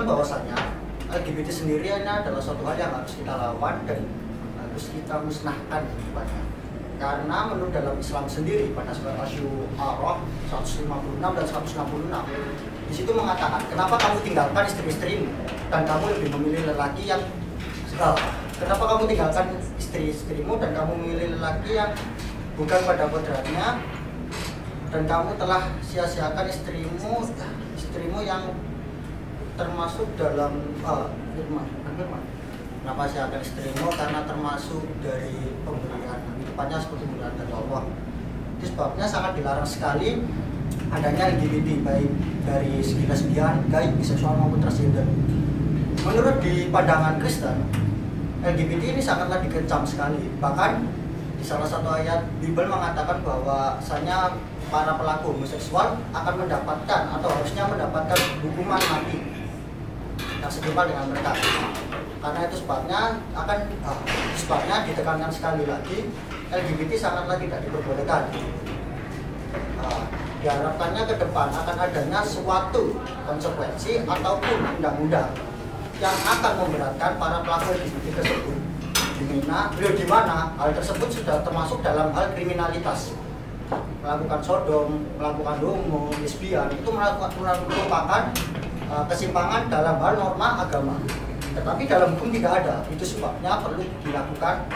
beliau mengatakan bahwasanya LGBT sendiri adalah suatu hal yang harus kita lawan dan harus kita musnahkan ke depannya. Karena menurut dalam Islam sendiri pada surat Asy-Syu'ara 156 dan 166 di situ mengatakan kenapa kamu tinggalkan istri-istrimu dan kamu lebih memilih lelaki yang eh, kenapa kamu tinggalkan istri-istrimu dan kamu memilih lelaki yang bukan pada kodratnya dan kamu telah sia-siakan istrimu istrimu yang termasuk dalam uh, firman firman. Kenapa siakan istrimu karena termasuk dari pemberian. Tepatnya seperti pemberian dari Allah. Itu sebabnya sangat dilarang sekali adanya LGBT baik dari segi lesbian, gay, biseksual maupun transgender. Menurut di pandangan Kristen LGBT ini sangatlah dikecam sekali. Bahkan di salah satu ayat Bible mengatakan bahwasanya para pelaku homoseksual akan mendapatkan atau harusnya mendapatkan hukuman mati setimpal dengan mereka. Karena itu sebabnya akan ah, sebabnya ditekankan sekali lagi LGBT sangatlah tidak diperbolehkan. Ah, diharapkannya ke depan akan adanya suatu konsekuensi ataupun undang-undang yang akan memberatkan para pelaku LGBT tersebut. Di mana, di mana hal tersebut sudah termasuk dalam hal kriminalitas. Melakukan sodom, melakukan homo, lesbian itu merupakan kesimpangan dalam hal norma agama. Tetapi dalam hukum tidak ada. Itu sebabnya perlu dilakukan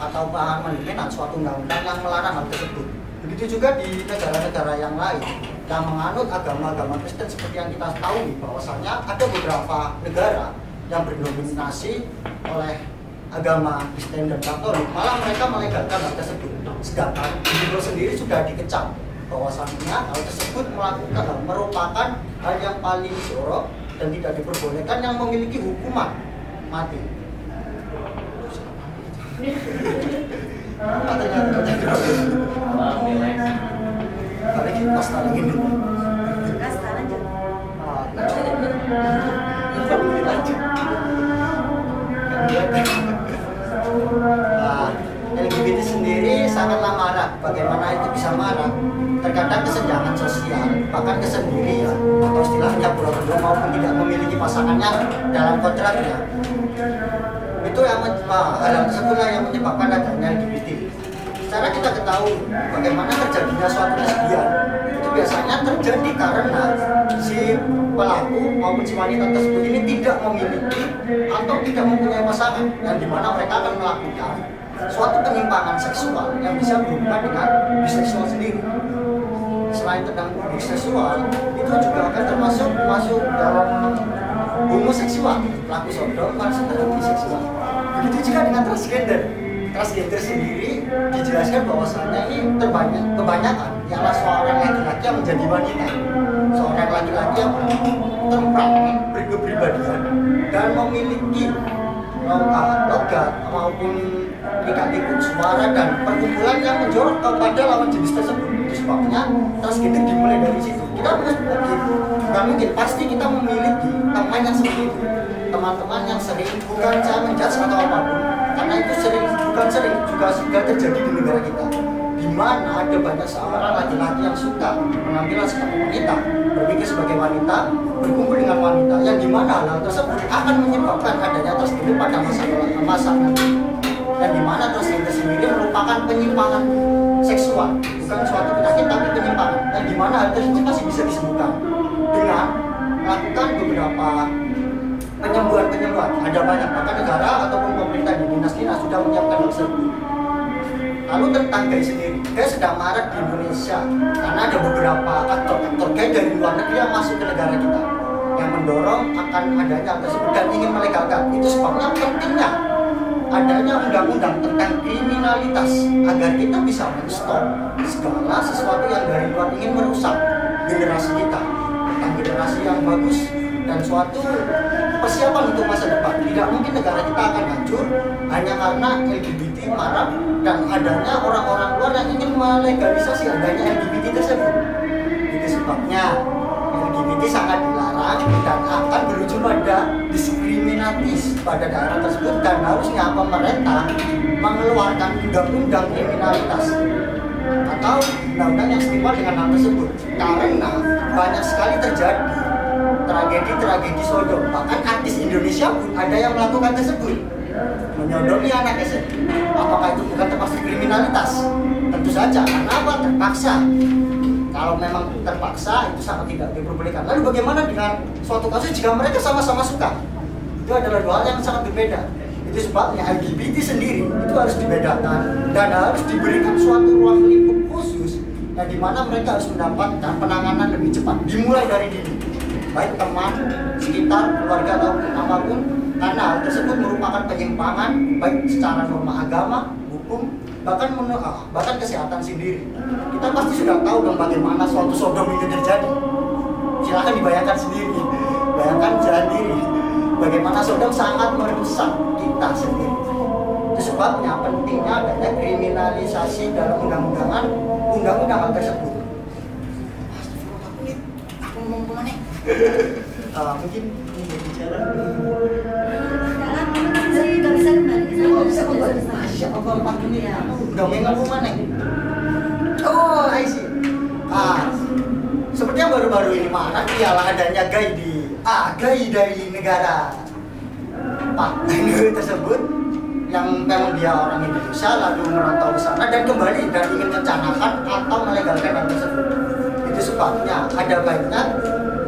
atau amandemen suatu undang-undang yang melarang hal tersebut. Begitu juga di negara-negara yang lain yang menganut agama-agama Kristen seperti yang kita tahu bahwasanya ada beberapa negara yang berdominasi oleh agama Kristen dan Katolik malah mereka melegalkan hal tersebut sedangkan Bible sendiri sudah dikecam bahwasannya hal tersebut melakukan merupakan hal yang paling jorok dan tidak diperbolehkan yang memiliki hukuman mati pas lanjut. Sangatlah marah. Bagaimana itu bisa marah? Terkadang kesenjangan sosial, bahkan kesendirian, atau istilahnya pura-pura maupun tidak memiliki pasangannya dalam kontraknya. Itu yang ah, hal tersebutlah yang menyebabkan adanya LGBT. Secara kita ketahui bagaimana terjadinya suatu lesbian itu biasanya terjadi karena si pelaku maupun si wanita tersebut ini tidak memiliki atau tidak mempunyai pasangan yang di mana mereka akan melakukan suatu penyimpangan seksual yang bisa berhubungan dengan biseksual sendiri. Selain tentang biseksual itu juga akan termasuk masuk dalam homoseksual pelaku sodom masuk dalam biseksual. Begitu juga dengan transgender. Transgender sendiri dijelaskan bahwasannya ini terbanyak kebanyakan ialah seorang laki-laki yang menjadi wanita. Seorang laki-laki yang terpraktik berkepribadian dan memiliki logat maupun negatif suara dan perkumpulan yang menjorok kepada lawan jenis tersebut. Itu sebabnya transgender dimulai dari situ. Kita harus mungkin bukan mungkin. Pasti kita memiliki teman yang seperti itu. Teman-teman yang sering bukan saya menjudge atau apa pun. Karena itu sering bukan sering juga sudah terjadi di negara kita. Di mana ada banyak seorang laki-laki yang suka penampilan sebagai wanita berpikir sebagai wanita berkumpul dengan wanita yang di mana hal tersebut akan menyebabkan adanya transgender pada masa masa nanti dan di mana transgender sendiri merupakan penyimpangan seksual. Bukan suatu penyakit tapi penyimpangan. Dan di mana hal tersebut masih bisa disembuhkan dengan melakukan beberapa penyembuhan-penyembuhan. Ada banyak bahkan negara ataupun pemerintah di dinas-dinas sudah menyiapkan hal tersebut. Lalu tentang gay sendiri. Gay sedang marak di Indonesia. Karena ada beberapa aktor-aktor gay dari luar negeri yang masuk ke negara kita. Yang mendorong akan adanya tersebut dan ingin melegalkan. Itu sebabnya pentingnya adanya undang-undang tentang kriminalitas agar kita bisa menstop segala sesuatu yang dari luar ingin merusak generasi kita tentang generasi yang bagus dan suatu persiapan untuk masa depan. Tidak mungkin negara kita akan hancur hanya karena LGBT marah dan adanya orang-orang luar yang ingin melegalisasi adanya LGBT tersebut. Itu sebabnya LGBT sangat dilarang dan akan pada diskriminatis pada daerah tersebut dan harusnya pemerintah mengeluarkan undang-undang kriminalitas atau undang-undang yang setimpal dengan hal tersebut. Karena banyak sekali terjadi tragedi-tragedi sodom bahkan artis Indonesia pun ada yang melakukan tersebut. Menyodomi anak apakah itu bukan termasuk kriminalitas? Tentu saja. Karena apa? Terpaksa kalau memang terpaksa itu sangat tidak diperbolehkan. Lalu bagaimana dengan suatu kasus jika mereka sama-sama suka? Itu adalah dua hal yang sangat berbeda. Itu sebabnya LGBT sendiri itu harus dibedakan dan harus diberikan suatu ruang lingkup khusus yang di mana mereka harus mendapatkan penanganan lebih cepat dimulai dari dini. Baik teman, sekitar, keluarga ataupun apa pun. Karena hal tersebut merupakan penyimpangan baik secara norma agama, hukum, bahkan menurut bahkan kesehatan sendiri. Kita pasti sudah tahu dong bagaimana suatu sodom itu terjadi. Silahkan dibayangkan sendiri. Bayangkan sendiri bagaimana sodom sangat merusak kita sendiri. Itu sebabnya pentingnya adanya kriminalisasi dalam undang-undangan undang-undang hal tersebut. Aku ngomong ke mana? Ah, mungkin ini bicara bisa kembali. Saya Oh, nggak bisa. Masya Allah, Pak mana? Oh, I see. Ah, seperti yang baru-baru ini mana ialah adanya gay di ah gay dari negara Pak tersebut yang memang dia orang Indonesia lalu merantau ke sana dan kembali dan ingin mencanangkan atau melegalkan hal tersebut. Itu sebabnya ada baiknya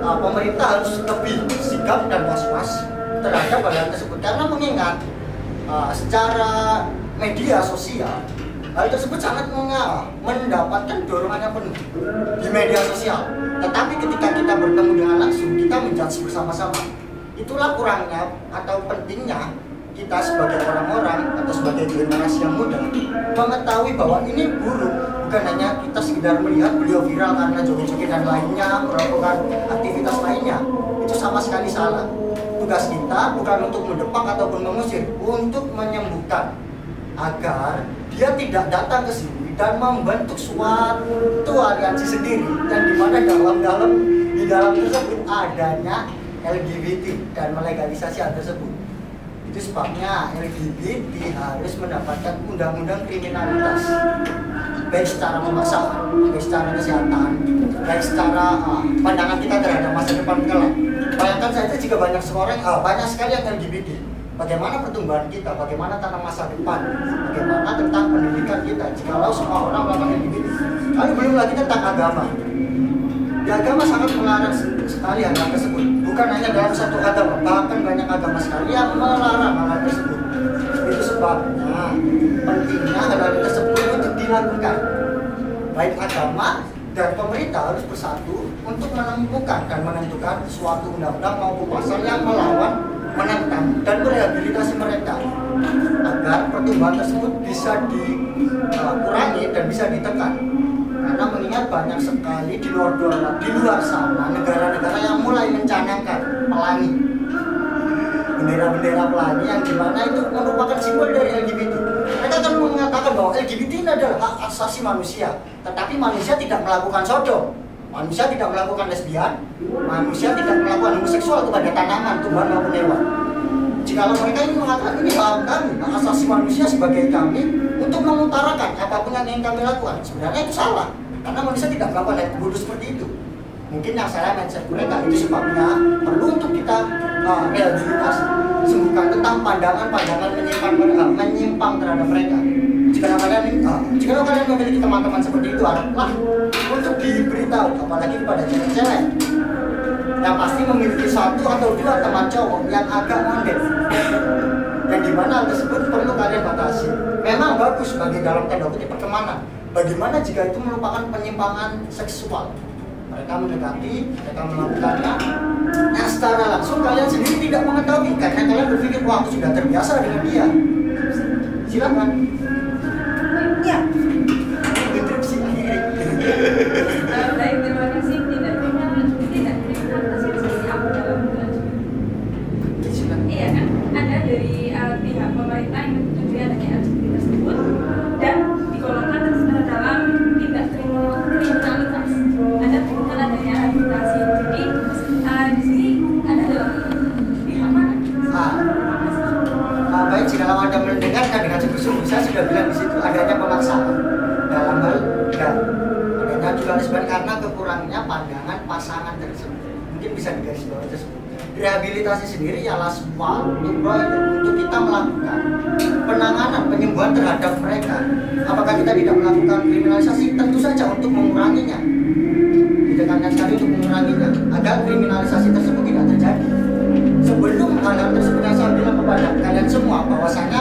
uh, pemerintah harus lebih sigap dan was-was terhadap hal tersebut karena mengingat uh, secara media sosial hal tersebut sangat menga- mendapatkan dorongan yang penuh di media sosial. Tetapi ketika kita bertemu dengan langsung kita menjudge bersama-sama. Itulah kurangnya atau pentingnya kita sebagai orang-orang atau sebagai generasi yang muda mengetahui bahwa ini buruk. Bukan hanya kita sekedar melihat beliau viral karena joget-joget dan lainnya melakukan aktivitas lainnya. Itu sama sekali salah tugas kita bukan untuk mendepak ataupun mengusir untuk menyembuhkan. Agar dia tidak datang ke sini dan membentuk suatu aliansi sendiri dan di mana dalam-dalam di dalam tersebut adanya LGBT dan melegalisasi hal tersebut itu sebabnya LGBT harus mendapatkan undang-undang kriminalitas baik secara memaksa, baik secara kesehatan, baik secara uh, pandangan kita terhadap masa depan kelak. Bayangkan saja jika banyak seorang, uh, banyak sekali yang LGBT. Bagaimana pertumbuhan kita, bagaimana tentang masa depan, bagaimana tentang pendidikan kita, jikalau semua orang melakukan LGBT. Lalu belum lagi tentang agama. Agama sangat melarang sekali hal tersebut. Bukan hanya dalam satu agama, bahkan banyak agama sekali yang melarang hal tersebut. Itu sebabnya pentingnya hal tersebut untuk dilakukan. Baik agama dan pemerintah harus bersatu untuk menemukan dan menentukan suatu undang-undang maupun pasal yang melawan, menentang dan merehabilitasi mereka agar pertumbuhan tersebut bisa dikurangi dan bisa ditekan karena mengingat banyak sekali di luar luar di luar sana negara-negara yang mulai mencanangkan pelangi. Bendera-bendera pelangi yang di mana itu merupakan simbol dari LGBT mereka akan mengatakan bahwa LGBT ini adalah hak asasi manusia tetapi manusia tidak melakukan sodom manusia tidak melakukan lesbian manusia tidak melakukan homoseksual kepada tanaman tumbuhan maupun hewan jikalau mereka ini mengatakan ini hak kami hak asasi manusia sebagai kami untuk mengutarakan apa pun yang ingin kami lakukan. Sebenarnya itu salah karena manusia tidak melakukan hal bodoh seperti itu. Mungkin yang salah mindset mereka itu sebabnya perlu untuk kita uh, rehabilitasi sembuhkan tentang pandangan-pandangan menyimpang mereka menyimpang terhadap mereka. Jika kalian uh, jika kalian memiliki teman-teman seperti itu haraplah untuk diberitahu apalagi kepada cewek-cewek yang pasti memiliki satu atau dua teman cowok yang agak mondek dan di mana hal tersebut perlu kalian batasi. Memang bagus bagi dalam tanda kutip pertemanan bagaimana jika itu merupakan penyimpangan seksual? Mereka mendekati mereka melakukannya nah secara langsung kalian sendiri tidak mengetahui. Karena kalian berpikir wah aku sudah terbiasa dengan dia. Silakan rehabilitasi sendiri ialah sebuah proyek untuk kita melakukan penanganan penyembuhan terhadap mereka. Apakah kita tidak melakukan kriminalisasi? Tentu saja untuk menguranginya. Ditekankan sekali untuk menguranginya agar kriminalisasi tersebut tidak terjadi. Sebelum hal-hal tersebut yang saya bilang kepada kalian semua bahwasanya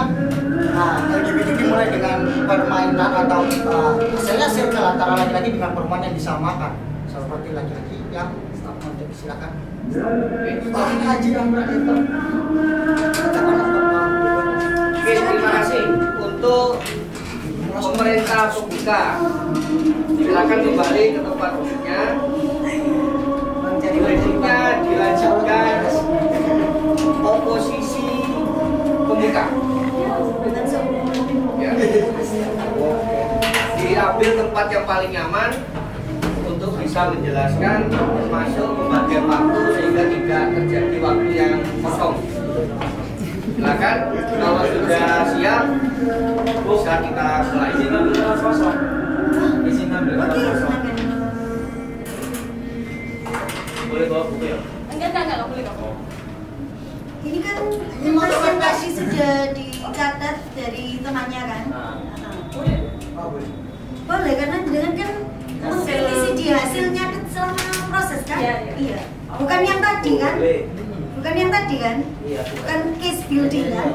nah, LGBT dimulai dengan permainan atau uh, hasilnya circle antara laki-laki dengan perempuan yang disamakan. Seperti laki-laki yang untuk silakan Ini haji berada itu Oke, terima kasih untuk pemerintah pembuka. Silakan kembali ke tempat duduknya. Berikutnya dilanjutkan oposisi pembuka. Ya. Diambil tempat yang paling nyaman bisa menjelaskan masuk pembagian waktu sehingga tidak terjadi waktu yang kosong. Silakan kalau sudah siap bisa kita mulai. Izin ambil kosong. Izin ambil kosong. Boleh bawa buku ya? Enggak, enggak, enggak, nggak boleh kok. Ini kan tadi sudah dicatat dari temannya kan? Nah. Boleh. Oh, boleh. Boleh karena dengan kan mengkritisi di hasilnya selama proses kan? Iya, iya. Bukan yang tadi kan? Bukan yang tadi kan? Iya. Bukan case building kan?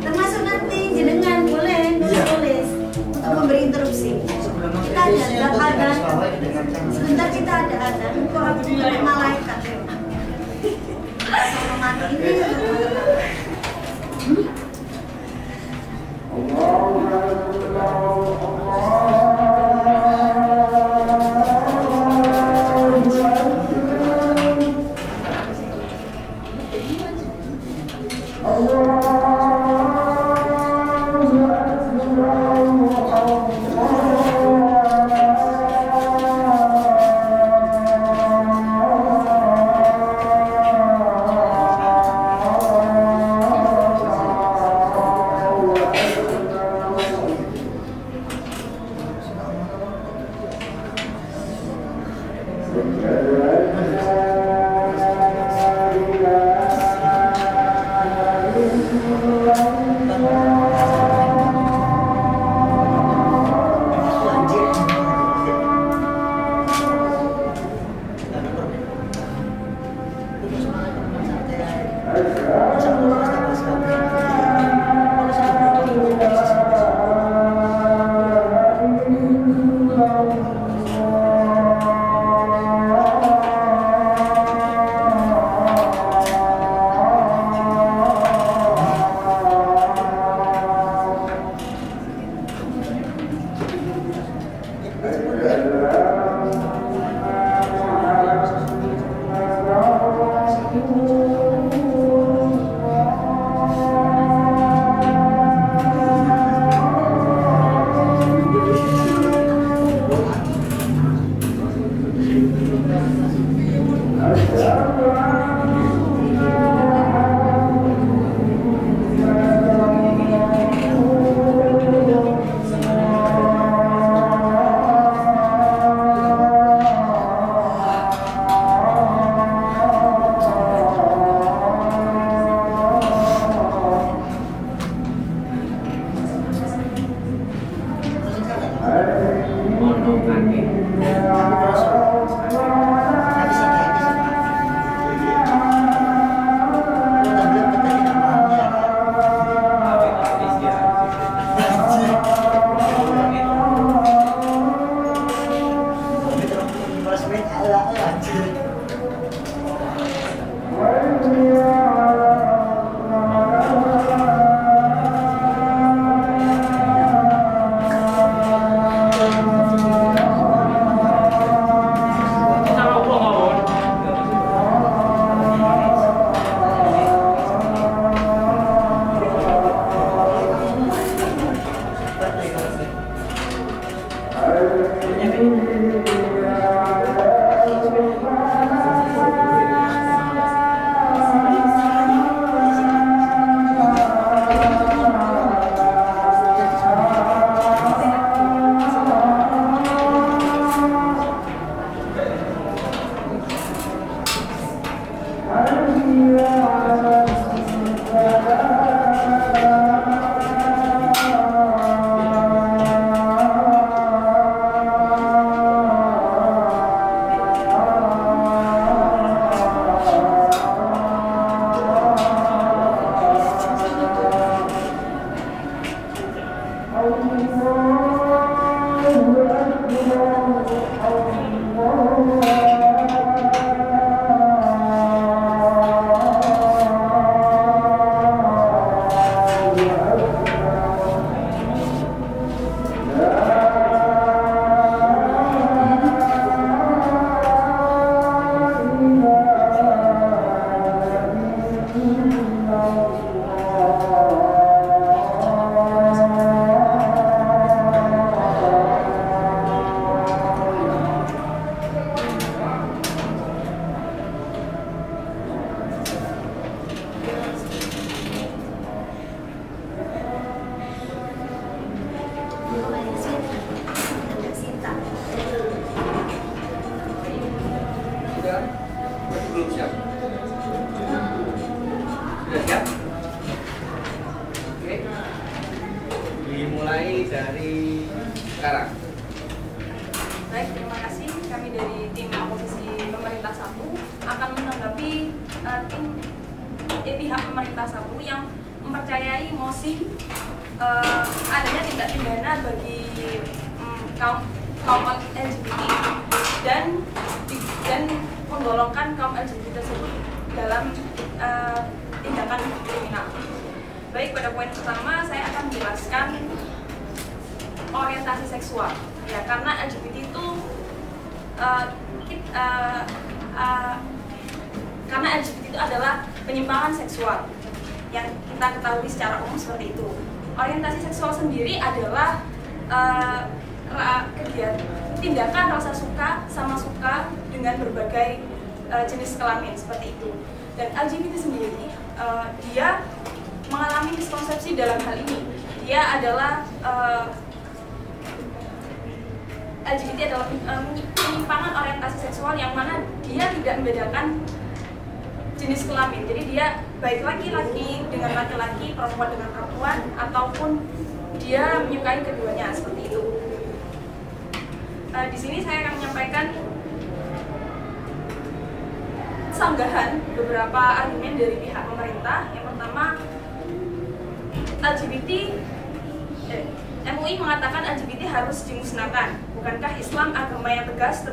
Termasuk nanti jenengan boleh nulis Iya. untuk memberi interupsi. sebelum Kita ada ada cara Sebentar kita ada ada. Kok aku bukan malaikat ya? Sama mati ini. Hmm? A long long drive.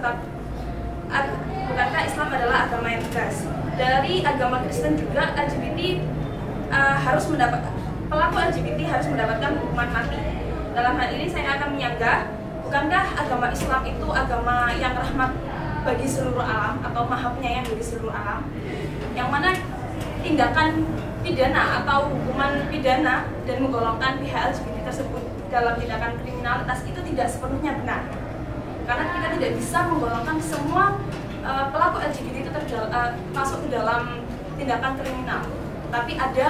Tetap bukankah Islam adalah agama yang tegas? Dari agama Kristen juga LGBT uh, harus mendapat pelaku LGBT harus mendapatkan hukuman mati. Dalam hal ini saya akan menyanggah, bukankah agama Islam itu agama yang rahmat bagi seluruh alam atau maha penyayang bagi seluruh alam? Yang mana tindakan pidana atau hukuman pidana dan menggolongkan pihak LGBT tersebut dalam tindakan kriminalitas itu tidak sepenuhnya benar karena kita tidak bisa menggolongkan semua uh, pelaku LGBT itu terjal, uh, masuk ke dalam tindakan kriminal tapi ada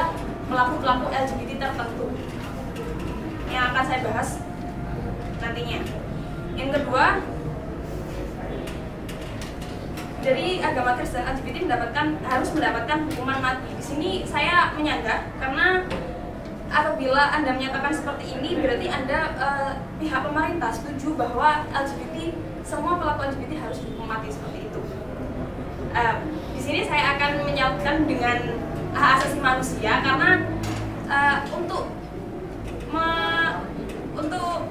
pelaku-pelaku LGBT tertentu yang akan saya bahas nantinya yang kedua dari agama Kristen LGBT mendapatkan harus mendapatkan hukuman mati. Di sini saya menyanggah karena apabila anda menyatakan seperti ini berarti anda eh, pihak pemerintah setuju bahwa LGBT semua pelaku LGBT harus dihukum mati seperti itu. Eh, di sini saya akan menyautkan dengan hak asasi manusia karena eh, untuk me- untuk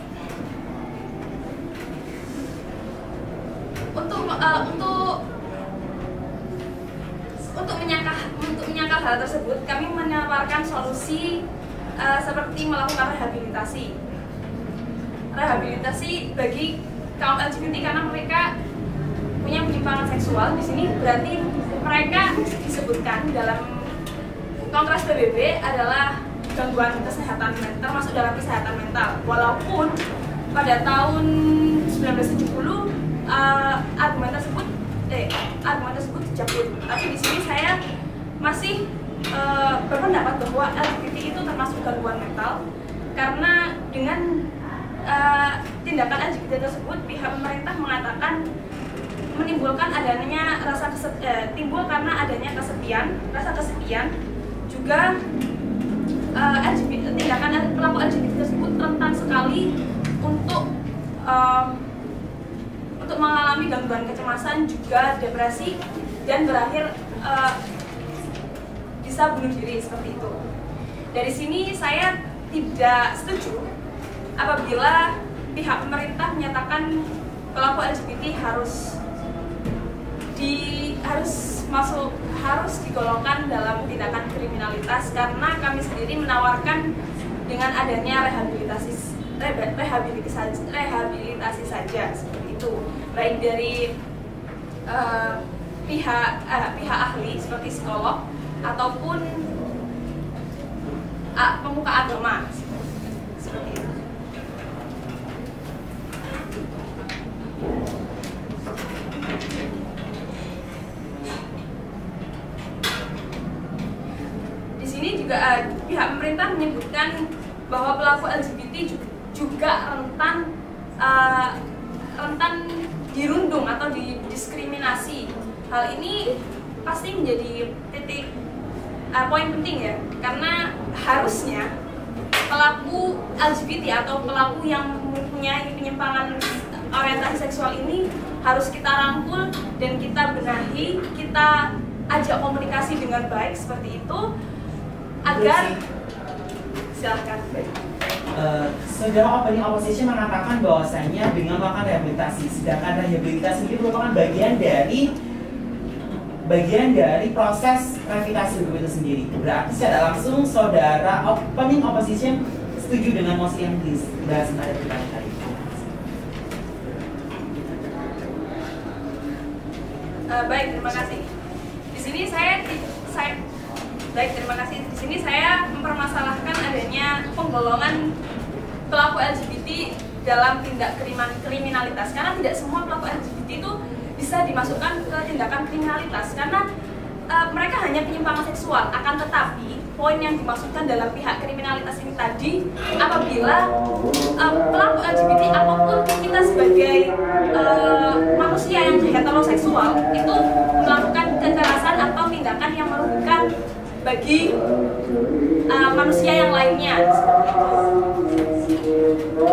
untuk untuk untuk untuk menyangkal hal tersebut kami menawarkan solusi eh, seperti melakukan rehabilitasi. Rehabilitasi bagi kaum LGBT karena mereka punya penyimpangan seksual di sini berarti mereka disebutkan dalam Kongres PBB adalah gangguan kesehatan mental termasuk dalam kesehatan mental. Walaupun pada tahun 1970 eh, argumen tersebut eh argumen tersebut dicabut tapi di sini saya masih eh, berpendapat bahwa LGBT itu termasuk gangguan mental karena dengan eh, tindakan LGBT tersebut pihak pemerintah mengatakan menimbulkan adanya rasa kese- eh, timbul karena adanya kesepian rasa kesepian juga eh, LGBT, tindakan pelaku LGBT tersebut rentan sekali untuk em, untuk mengalami gangguan kecemasan juga depresi dan berakhir bisa bunuh diri seperti itu. Dari sini saya tidak setuju apabila pihak pemerintah menyatakan pelaku LGBT harus di harus masuk harus digolongkan dalam tindakan kriminalitas karena kami sendiri menawarkan dengan adanya rehabilitasi reha- rehabilitasi rehabilitasi saja seperti itu baik dari eh, pihak eh, pihak ahli seperti psikolog ataupun ah, pemuka agama. Di sini juga eh, pihak pemerintah menyebutkan bahwa pelaku LGBT ju- juga rentan eh, rentan dirundung atau didiskriminasi. Hal ini pasti menjadi titik eh, poin penting ya, karena harusnya pelaku LGBT atau pelaku yang mempunyai penyimpangan orientasi seksual ini harus kita rangkul dan kita benahi, kita ajak komunikasi dengan baik seperti itu agar silahkan. Eh, saudara opening opposition mengatakan bahwasanya dengan melakukan rehabilitasi, sedangkan rehabilitasi ini merupakan bagian dari bagian dari proses rehabilitasi hukum itu sendiri. Berarti secara langsung saudara opening opposition setuju dengan mosi yang dibahas pada kita hari ini. Eh, baik, terima kasih. Di sini saya saya baik, terima kasih. Di sini saya mempermasalahkan adanya penggolongan pelaku LGBT dalam tindak kriminalitas karena tidak semua pelaku LGBT itu bisa dimasukkan ke tindakan kriminalitas karena eh, mereka hanya penyimpangan seksual akan tetapi poin yang dimaksudkan dalam pihak kriminalitas ini tadi apabila eh, pelaku LGBT apa pun kita sebagai eh, manusia yang heteroseksual itu melakukan kekerasan atau tindakan yang merugikan bagi eh, manusia yang lainnya seperti itu.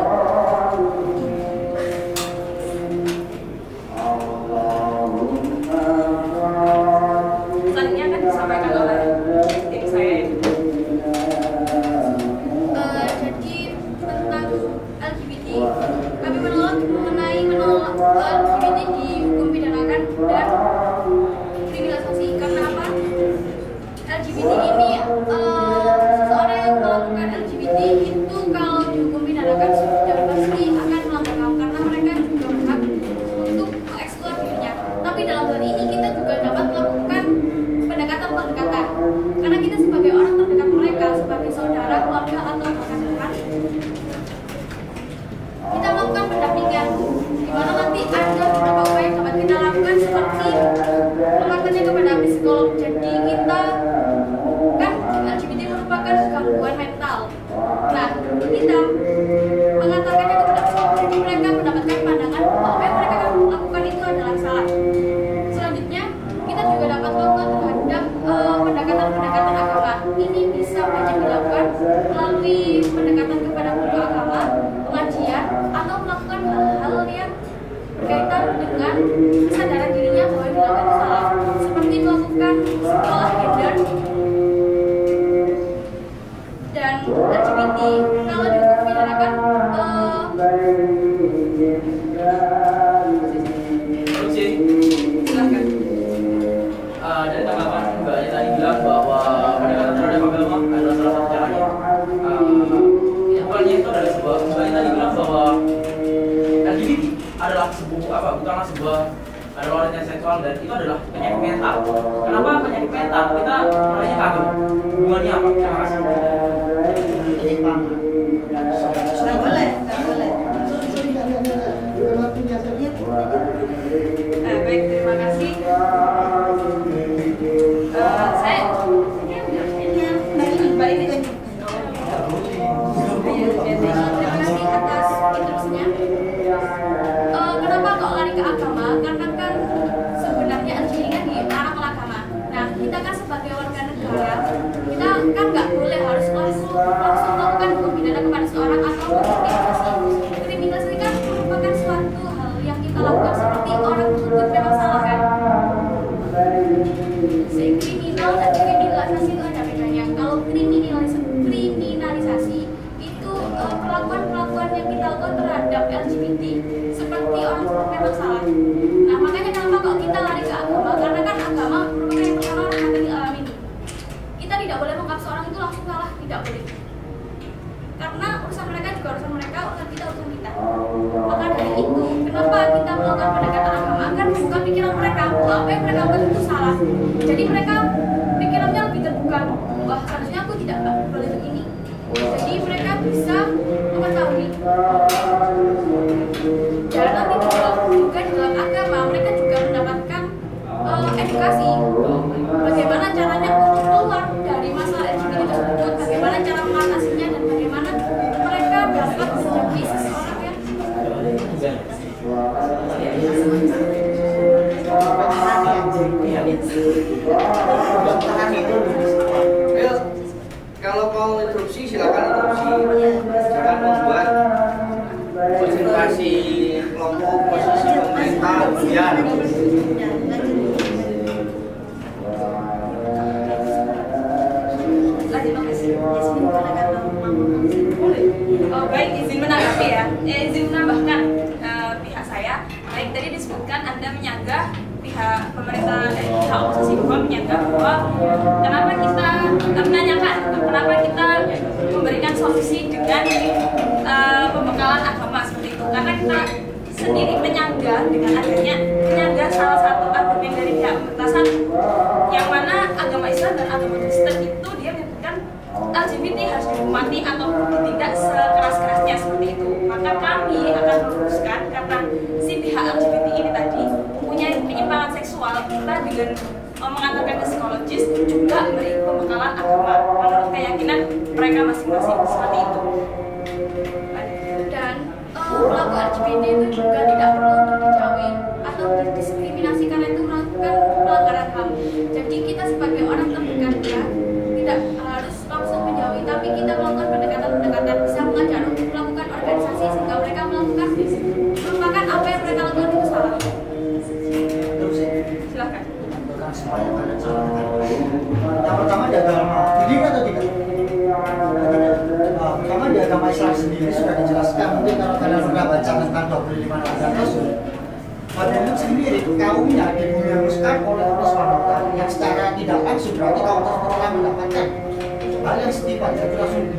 weiterklassen.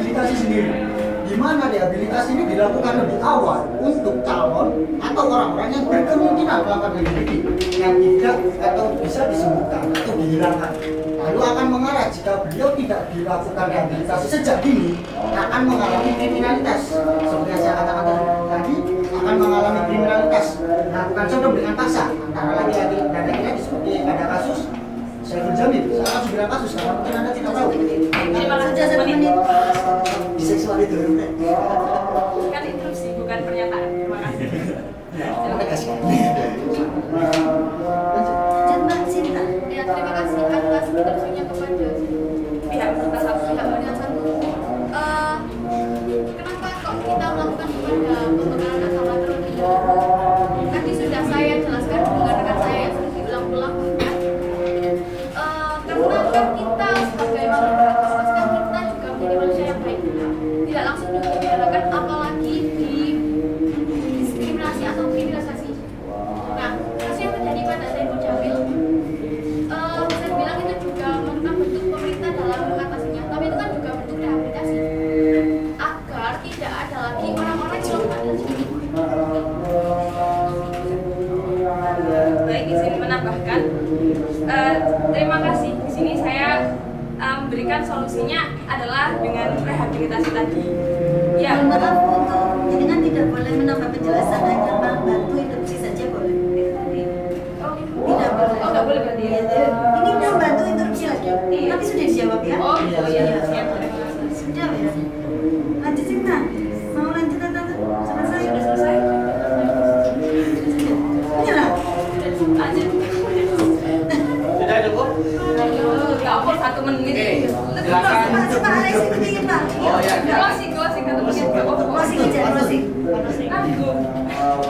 rehabilitasi sendiri. Di mana rehabilitasi ini dilakukan lebih awal untuk calon atau orang-orang yang berkemungkinan melakukan rehabilitasi yang tidak atau bisa disembuhkan atau dihilangkan. Lalu akan mengarah jika beliau tidak dilakukan rehabilitasi sejak dini akan mengalami kriminalitas. Seperti yang saya katakan tadi akan mengalami kriminalitas. Nah, melakukan sodom dengan paksa antara lagi lagi dan lagi lagi seperti ada kasus saya menjamin saya harus bilang kasus karena mungkin anda tidak tahu. Terima kasih 11 menit sexualidade, né? sih?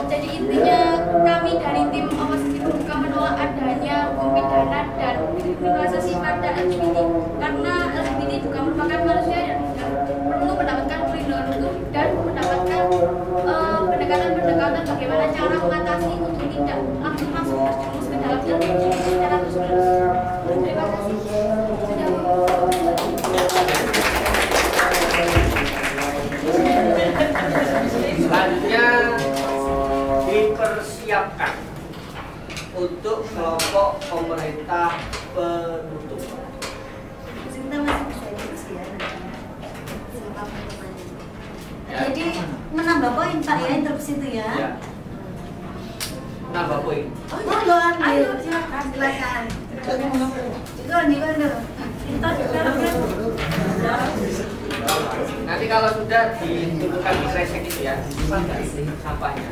Jadi intinya kami dari tim awas bukan menolak adanya hukum pidana dan kriminalisasi pada LGBT karena LGBT juga merupakan manusia dan perlu mendapatkan perlindungan hukum dan mendapatkan eh, pendekatan-pendekatan uh, bagaimana cara mengatasi untuk tidak langsung masuk terjerumus ke dalam LGBT dipersiapkan untuk kelompok pemerintah penutup. Kita masih bisa diskusi ya. Ya. Jadi menambah poin Pak ya interupsi itu ya. Ya. Nambah poin. Oh, monggo ambil. Silakan, silakan. Itu nih kan Kita Nanti kalau sudah ditentukan di kresek itu ya, disimpan nggak sih sampahnya?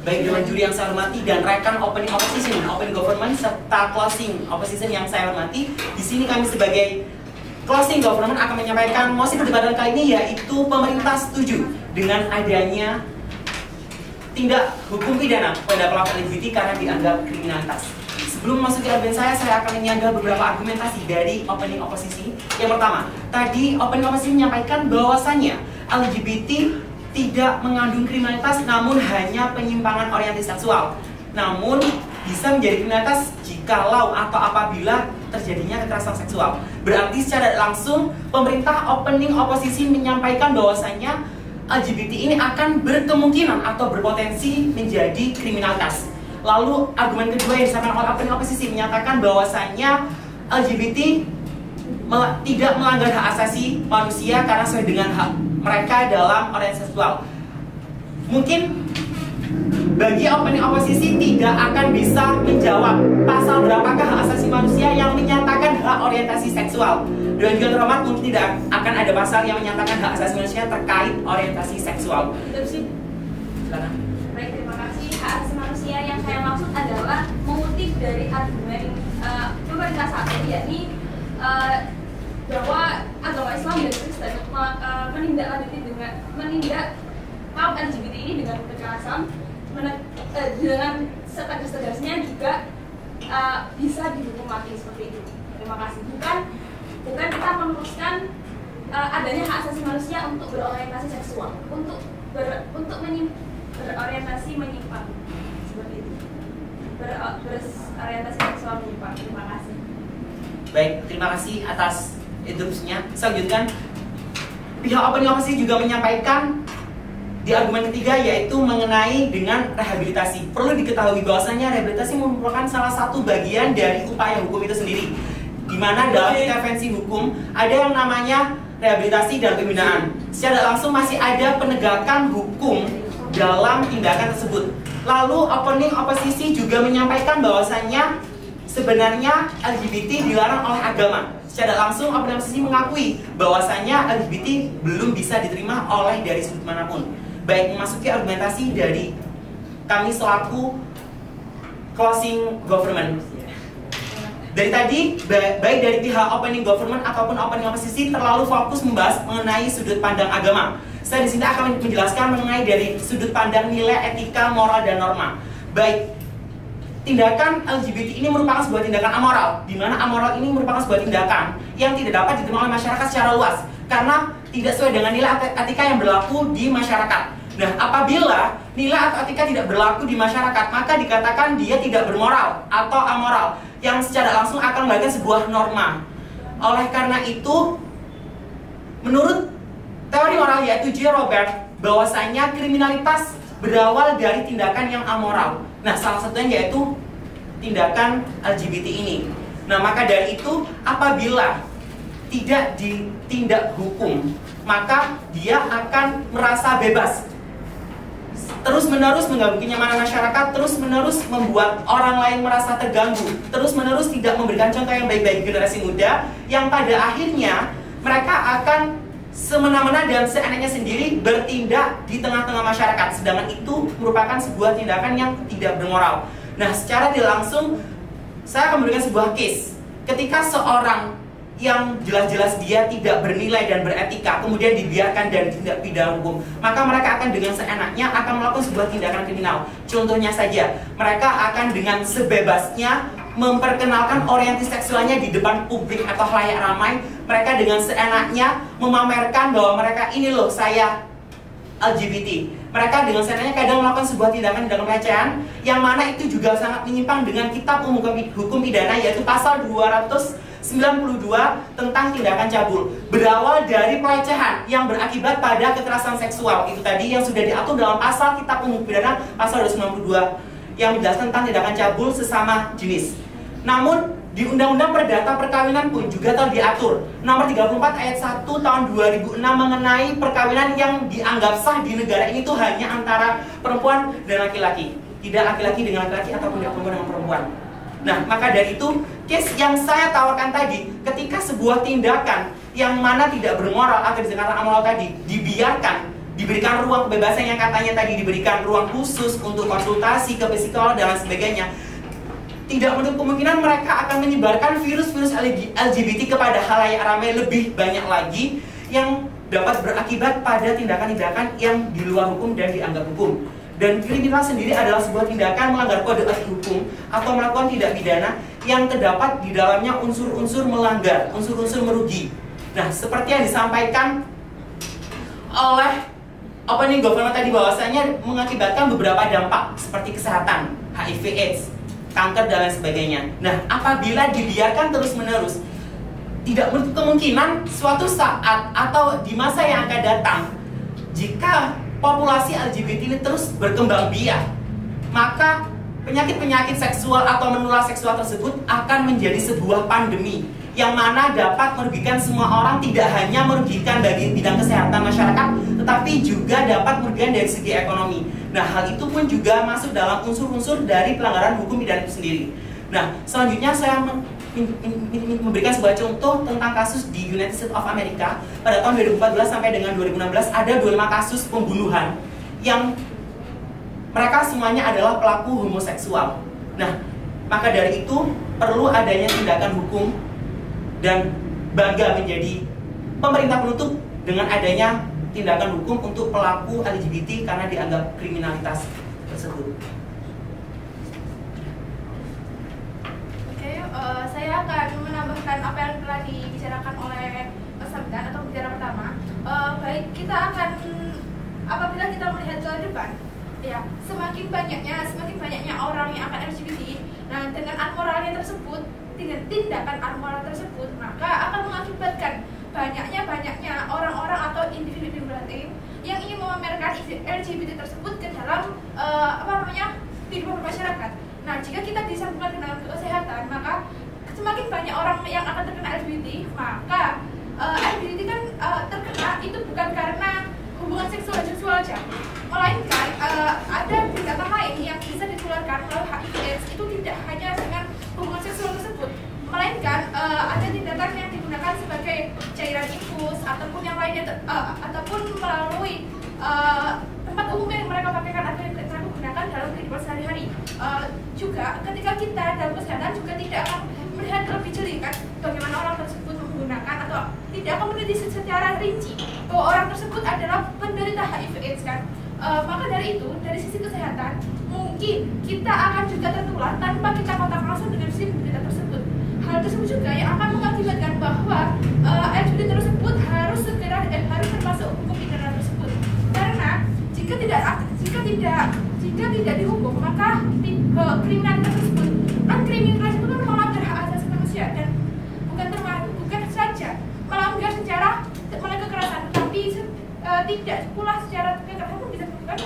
Baik Dewan Juri yang saya hormati dan rekan opening opposition, open government serta closing opposition yang saya hormati, di sini kami sebagai closing government akan menyampaikan mosi perdebatan kali ini yaitu pemerintah setuju dengan adanya tindak hukum pidana pada pelaku LGBT karena dianggap kriminalitas. Sebelum masuk ke argumen saya, saya akan menyanggah beberapa argumentasi dari opening oposisi. Yang pertama, tadi opening oposisi menyampaikan bahwasannya LGBT tidak mengandung kriminalitas namun hanya penyimpangan orientasi seksual. Namun bisa menjadi kriminalitas jikalau atau apabila terjadinya kekerasan seksual. Berarti secara langsung pemerintah opening oposisi menyampaikan bahwasannya LGBT ini akan berkemungkinan atau berpotensi menjadi kriminalitas. Lalu argumen kedua yang disampaikan oleh opening oposisi menyatakan bahwasannya LGBT tidak melanggar hak asasi manusia karena sesuai dengan hak mereka dalam orientasi seksual. Mungkin bagi opening oposisi tidak akan bisa menjawab pasal berapakah hak asasi manusia yang menyatakan hak orientasi seksual. Dan juga terhormat mungkin tidak akan ada pasal yang menyatakan hak asasi manusia terkait orientasi seksual. Silakan. Baik, terima kasih. Hak asasi manusia yang saya maksud adalah mengutip dari argumen eh, pemerintah ini, yakni eh, bahwa agama Islam dan Kristen eh, menindaklanjuti dengan menindak kaum LGBT ini dengan kekerasan, eh, dengan setegas-tegasnya juga eh, bisa dihukum mati seperti itu. Terima kasih. Bukan bukan kita meneruskan eh, adanya hak asasi manusia untuk berorientasi seksual, untuk ber, untuk menyim, berorientasi menyimpang seperti itu. Ber, berorientasi seksual menyimpang. Terima kasih. Baik, terima kasih atas interupsinya. Selanjutnya, pihak opening opposisi juga menyampaikan di argumen ketiga yaitu mengenai dengan rehabilitasi. Perlu diketahui bahwasanya rehabilitasi merupakan salah satu bagian dari upaya hukum itu sendiri. Di mana dalam intervensi hukum ada yang namanya rehabilitasi dan pembinaan. Secara langsung masih ada penegakan hukum dalam tindakan tersebut. Lalu opening oposisi juga menyampaikan bahwasannya sebenarnya LGBT dilarang oleh agama. Secara langsung opening oposisi mengakui bahwasannya LGBT belum bisa diterima oleh dari sudut mana pun. Baik memasuki argumentasi dari kami selaku closing government. Dari tadi, ba- baik dari pihak opening government ataupun opening oposisi terlalu fokus membahas mengenai sudut pandang agama. Saya di sini akan menjelaskan mengenai dari sudut pandang nilai etika, moral, dan norma. Baik, tindakan LGBT ini merupakan sebuah tindakan amoral, di mana amoral ini merupakan sebuah tindakan yang tidak dapat diterima oleh masyarakat secara luas karena tidak sesuai dengan nilai etika yang berlaku di masyarakat. Nah, apabila nilai atau etika tidak berlaku di masyarakat, maka dikatakan dia tidak bermoral atau amoral yang secara langsung akan melahirkan sebuah norma. Oleh karena itu, menurut teori moral yaitu J. Robert, bahwasanya kriminalitas berawal dari tindakan yang amoral. Nah, salah satunya yaitu tindakan LGBT ini. Nah, maka dari itu apabila tidak ditindak hukum, maka dia akan merasa bebas. Terus menerus mengganggu kenyamanan masyarakat, terus menerus membuat orang lain merasa terganggu, terus menerus tidak memberikan contoh yang baik bagi generasi muda, yang pada akhirnya mereka akan semena-mena dan seenaknya sendiri bertindak di tengah-tengah masyarakat. Sedangkan itu merupakan sebuah tindakan yang tidak bermoral. Nah, secara tidak langsung saya akan memberikan sebuah case. Ketika seorang yang jelas-jelas dia tidak bernilai dan beretika kemudian dibiarkan dan tidak pidana hukum maka mereka akan dengan seenaknya akan melakukan sebuah tindakan kriminal contohnya saja mereka akan dengan sebebasnya memperkenalkan orientasi seksualnya di depan publik atau halayak ramai. Mereka dengan seenaknya memamerkan bahwa mereka ini loh saya LGBT mereka dengan seenaknya kadang melakukan sebuah tindakan tindakan pelecehan yang mana itu juga sangat menyimpang dengan kitab umum hukum pidana yaitu pasal 200 92 tentang tindakan cabul. Berawal dari pelecehan yang berakibat pada kekerasan seksual. Itu tadi yang sudah diatur dalam pasal kitab umum pidana pasal 292 yang menjelaskan tentang tindakan cabul sesama jenis. Namun di Undang-Undang Perdata Perkawinan pun juga telah diatur nomor 34 ayat 1 tahun 2006 mengenai perkawinan yang dianggap sah di negara ini tuh hanya antara perempuan dan laki-laki, tidak laki-laki dengan laki-laki ataupun perempuan dengan perempuan. Nah, maka dari itu, case yang saya tawarkan tadi, ketika sebuah tindakan yang mana tidak bermoral atau disebutkan amoral tadi dibiarkan, diberikan ruang kebebasan yang katanya tadi diberikan ruang khusus untuk konsultasi ke psikolog dan sebagainya, tidak menutup kemungkinan mereka akan menyebarkan virus-virus LGBT kepada halayak ramai lebih banyak lagi yang dapat berakibat pada tindakan-tindakan yang di luar hukum dan dianggap hukum. Dan kriminal sendiri adalah sebuah tindakan melanggar kode etik hukum atau melakukan tindak pidana yang terdapat di dalamnya unsur-unsur melanggar, unsur-unsur merugi. Nah, seperti yang disampaikan oleh opening government tadi bahwasanya mengakibatkan beberapa dampak seperti kesehatan, HIV AIDS, kanker dan lain sebagainya. Nah, apabila dibiarkan terus-menerus, tidak menutup kemungkinan suatu saat atau di masa yang akan datang jika populasi LGBT ini terus berkembang biak, maka penyakit-penyakit seksual atau menular seksual tersebut akan menjadi sebuah pandemi yang mana dapat merugikan semua orang tidak hanya merugikan bagi bidang kesehatan masyarakat tetapi juga dapat merugikan dari segi ekonomi. Nah, hal itu pun juga masuk dalam unsur-unsur dari pelanggaran hukum pidana itu sendiri. Nah, selanjutnya saya memberikan sebuah contoh tentang kasus di United States of America pada tahun 2014 sampai dengan 2016 ada 25 kasus pembunuhan yang mereka semuanya adalah pelaku homoseksual. Nah, maka dari itu perlu adanya tindakan hukum dan bangga menjadi pemerintah penutup dengan adanya tindakan hukum untuk pelaku LGBT karena dianggap kriminalitas tersebut. uh, saya akan menambahkan apa yang telah dibicarakan oleh Sabdan atau bicara pertama. Uh, baik, kita akan apabila kita melihat ke depan, ya semakin banyaknya semakin banyaknya orang yang akan LGBT, nah dengan amoralnya tersebut, dengan tindakan amoral tersebut, maka akan mengakibatkan banyaknya banyaknya orang-orang atau individu berarti yang ingin memamerkan LGBT tersebut ke dalam uh, apa namanya kehidupan masyarakat Nah, jika kita disambungkan dengan kesehatan, maka semakin banyak orang yang akan terkena LGBT, maka uh, eh, LGBT kan uh, terkena itu bukan karena hubungan seksual seksual aja, melainkan uh, ada tindakan lain yang bisa ditularkan melalui HIV/AIDS itu tidak hanya dengan hubungan seksual tersebut, melainkan uh, ada tindakan yang digunakan sebagai cairan infus ataupun yang lainnya uh, ataupun melalui uh, tempat umum yang mereka pakaikan atau yang mereka gunakan dalam kehidupan sehari-hari. Uh, juga ketika kita dalam kesehatan juga tidak akan melihat lebih jeli kan bagaimana orang tersebut menggunakan atau tidak akan meneliti secara rinci bahwa orang tersebut adalah penderita HIV/AIDS kan. Uh, maka dari itu dari sisi kesehatan mungkin kita akan juga tertular tanpa kita kontak langsung dengan si penderita tersebut. Hal tersebut juga yang akan mengakibatkan bahwa uh, LGBT tersebut harus segera eh, harus termasuk hukum pidana tersebut. Karena jika tidak jika tidak jika tidak dihukum maka kriminalitas tersebut kan kriminalitas itu kan melanggar hak asasi manusia dan bukan termasuk bukan saja melanggar secara melanggar kekerasan tetapi uh, tidak pula secara kekerasan pun bisa bukan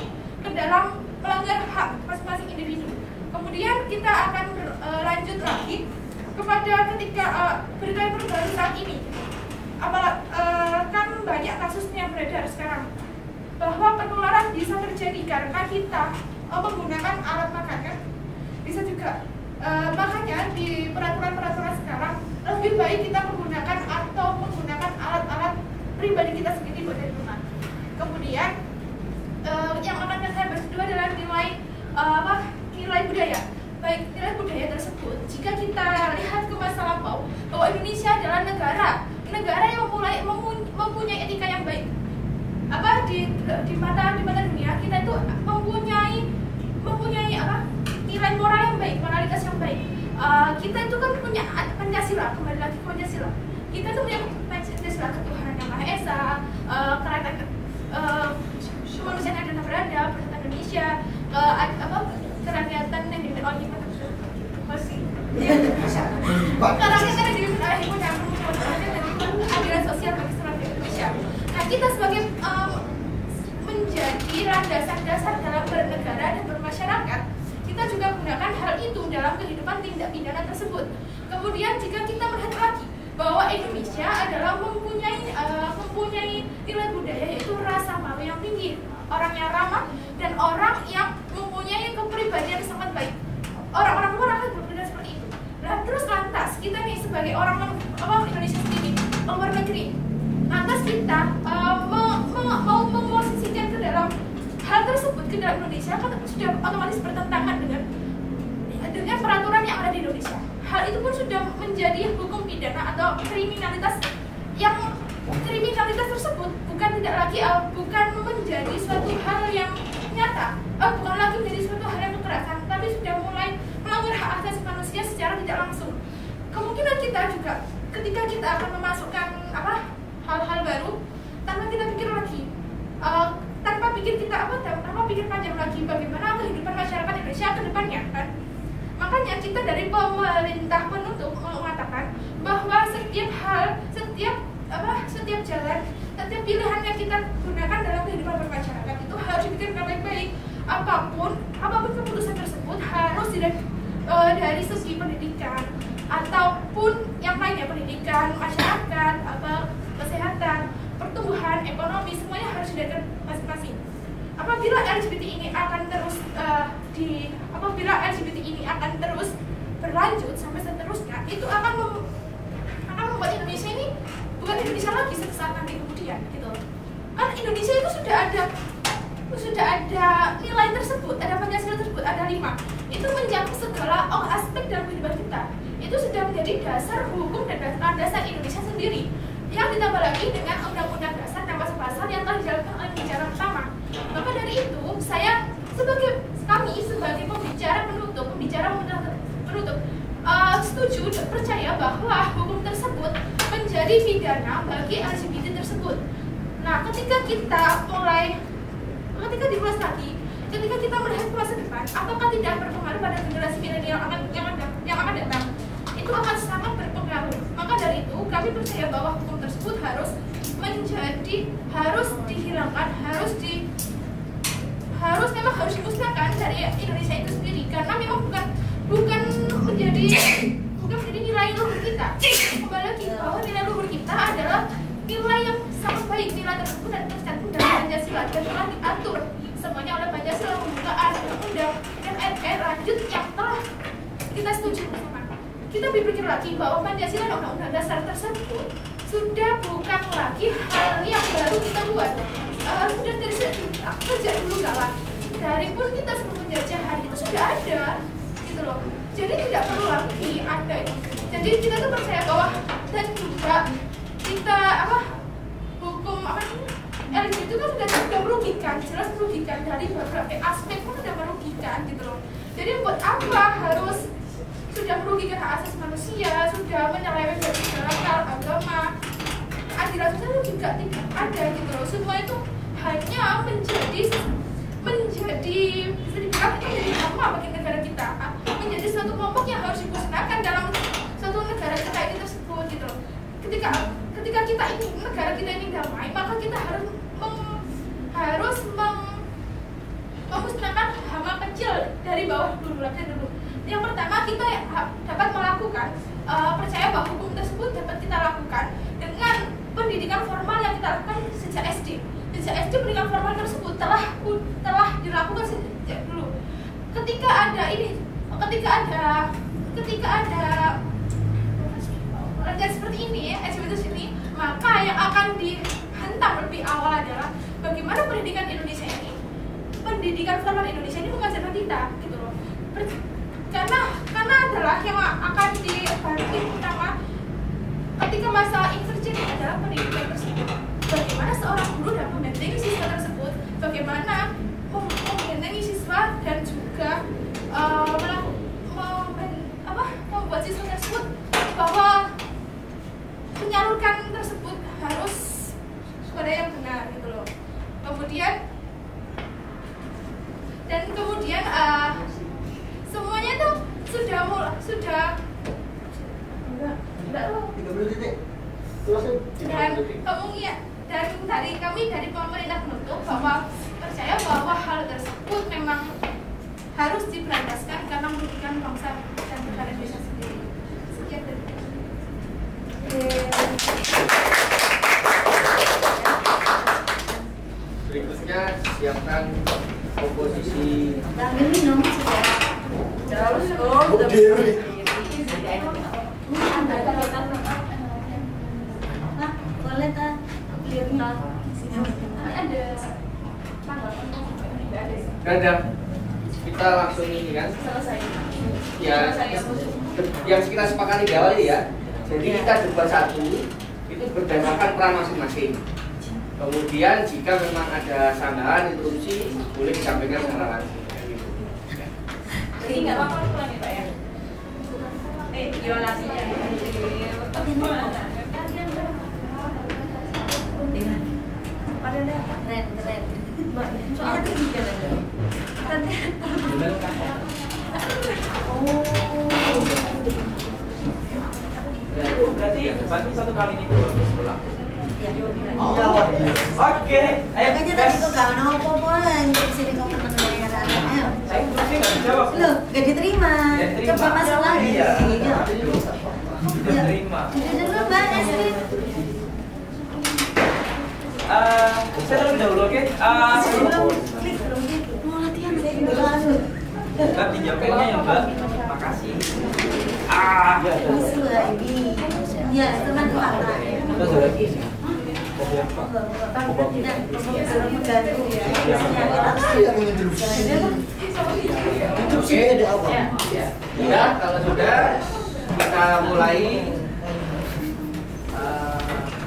ke dalam melanggar hak masing-masing individu kemudian kita akan lanjut lagi kepada ketika uh, berita yang terbaru saat ini. Apalagi uh, kan banyak kasusnya beredar sekarang. Bahwa penularan bisa terjadi karena kita uh, menggunakan alat makan kan? Bisa juga uh, makanya di peraturan-peraturan sekarang lebih baik kita menggunakan atau menggunakan alat alat-alat pribadi kita sendiri buat dari rumah. Kemudian eh, yang akan saya bahas kedua adalah nilai eh, apa nilai budaya baik nilai budaya tersebut. Jika kita lihat ke masa lampau bahwa Indonesia adalah negara negara yang mempu- mempunyai etika yang baik. Apa di di mata di mata dunia kita itu mempunyai mempunyai apa? Nilai moral yang baik moralitas yang baik. Eh, kita itu kan punya pancasila kembali lagi pancasila. Kita itu punya pancasila ketuhanan yang maha esa eh, kerajaan eh, kemanusiaan yang ada beradab bersatu Indonesia ad- apa kerakyatan yang dipimpin oleh hikmat masih kerakyatan yang dipimpin oleh yang dan keadilan sosial bagi seluruh Indonesia. Nah kita sebagai em, menjadi landasan dasar dalam bernegara dan bermasyarakat kita juga gunakan hal itu dalam kehidupan tindak pidana tersebut. Kemudian jika kita melihat lagi bahwa Indonesia adalah mempunyai eh, mempunyai nilai budaya yaitu rasa malu yang tinggi orang yang ramah dan orang yang mempunyai kepribadian sangat baik. Orang-orang luar akan berbeda seperti itu. Nah terus lantas kita nih sebagai orang orang Indonesia sendiri luar negeri lantas kita eh, mau memposisikan ke dalam hal tersebut ke dalam Indonesia kan sudah otomatis bertentangan dengan dengan peraturan yang ada di Indonesia. Hal itu pun sudah menjadi hukum pidana atau kriminalitas yang kriminalitas tersebut bukan tidak lagi eh, bukan menjadi suatu hal yang nyata, eh, bukan lagi menjadi suatu hal yang kekerasan, tapi sudah mulai melanggar hak asasi manusia secara tidak langsung. Kemungkinan kita juga ketika kita akan memasukkan apa hal-hal baru tanpa kita pikir lagi. Eh, tanpa pikir kita apa tanpa pikir panjang lagi bagaimana kehidupan masyarakat Indonesia ke depannya kan? Makanya kita dari pemerintah penutup mengatakan bahwa setiap hal setiap apa setiap jalan setiap pilihan yang kita gunakan dalam kehidupan bermasyarakat itu harus dipikirkan baik-baik apa pun apa pun keputusan tersebut harus dari eh, dari segi pendidikan. Ataupun yang lainnya pendidikan masyarakat apa kesehatan pertumbuhan ekonomi semuanya harus dilihat masing-masing. Apabila LGBT ini akan terus eh, di apabila LGBT ini akan terus berlanjut sampai seterusnya itu akan mem- akan membuat Indonesia ini bukan Indonesia lagi suatu saat nanti kemudian gitu. Kan Indonesia itu sudah ada sudah ada nilai tersebut ada pancasila tersebut ada lima. Itu mencakup segala aspek dalam kehidupan kita. Itu sudah menjadi dasar hukum dan dasar landasan Indonesia sendiri. Yang ditambah lagi dengan undang-undang dasar dan pasal-pasal yang telah dijalankan oleh bicara pertama. Maka dari itu saya sebagai kami sebagai pembicara penutup pembicara penutup eh, setuju dan percaya bahwa hukum tersebut menjadi pidana bagi LGBT tersebut. Nah ketika kita mulai ketika diulas lagi ketika kita melihat masa depan apakah tidak berpengaruh pada generasi milenial yang akan yang akan datang? Itu akan sangat berpengaruh. Maka dari itu kami percaya bahwa hukum tersebut harus menjadi harus dihilangkan harus di harus memang harus dimusnahkan dari Indonesia itu sendiri. Karena memang bukan bukan menjadi bukan menjadi nilai luhur kita. Kembali lagi bahwa nilai luhur kita adalah nilai yang sangat baik nilai tersebut dan tercantum dalam Pancasila. Dan telah diatur semuanya oleh Pancasila pembukaan undang dan RR lanjut yang telah kita setuju bersama. Kita berpikir lagi bahwa Pancasila dan undang-undang dasar tersebut sudah bukan lagi hal yang baru kita buat. Eh, sudah dari sejak dulu kala dari pun kita sebelum penjajahan itu sudah ada gitu loh. Jadi tidak perlu lagi ada jadi kita tuh percaya bahwa dan juga kita apa? Hukum apa LGBT itu kan sudah sudah merugikan jelas merugikan. Dari beberapa aspek pun sudah merugikan gitu loh. Jadi buat apa harus sudah merugikan hak asasi manusia sudah menyeleweng dari hal agama? Adilan sosial juga tidak ada gitu loh. Semua itu hanya menjadi menjadi bisa dibilang itu menjadi nama bagi negara kita. Menjadi suatu kelompok yang harus dimusnahkan dalam suatu negara kita ini tersebut gitu loh. Ketika ketika kita ini negara kita ini damai maka kita harus mem- harus mem- memusnahkan hama kecil dari bawah dulu dulu. Yang pertama kita dapat melakukan eh, percaya bahwa hukum tersebut dapat kita lakukan dengan pendidikan formal yang kita lakukan sejak SD sejak SD pendidikan formal tersebut telah telah dilakukan sejak dulu. Ketika ada ini ketika ada ketika ada raja seperti ini ya LGBT ini maka yang akan dihantam lebih awal adalah bagaimana pendidikan Indonesia ini pendidikan formal Indonesia ini mengajarkan kita gitu loh. Karena karena adalah yang akan dibantu pertama ketika masa insurgent adalah pendidikan tersebut. Bagaimana seorang guru dapat membentengi siswa tersebut bagaimana mem- membentengi siswa dan juga eh, melaku- mem- apa, membuat siswa tersebut bahwa menyalurkan tersebut harus pada yang benar gitu loh kemudian dan kemudian eh, semuanya tuh sudah mul sudah enggak enggak loh 30 detik. Selesai. dan kemudian dan dari kami dari pemerintah menuntut bahwa percaya bahwa hal tersebut memang harus diberantaskan karena merugikan bangsa dan negara Indonesia sendiri. Sekian dari kami. Berikutnya siapkan komposisi Ambil minum sudah. Terus oh boleh ta? Beli minum. Ini ada ada. Kita langsung ini kan. Selesai. Ya, yang kita sepakati di awal ya. Jadi kita debat satu itu berdasarkan peran masing-masing. Kemudian jika memang ada sanggahan interupsi boleh disampaikan secara langsung. Gitu. Jadi nggak apa-apa pulang ya Pak ya? Eh, ya? Keren, keren. Soalnya tinggi kan ada. Berarti berarti satu kali ini dua. Iya. Oke, ayo tadi di sini kau pernah Ayo. Saya nggak. Loh. Nggak diterima. Coba masuk lagi. Iya. Iya. Dulu saya terlebih dahulu, oke? Sebelum klik belum gitu. Mau latihan saya ya Mbak. Makasih. Ah. Ya, teman apa? Ya, kalau sudah kita mulai.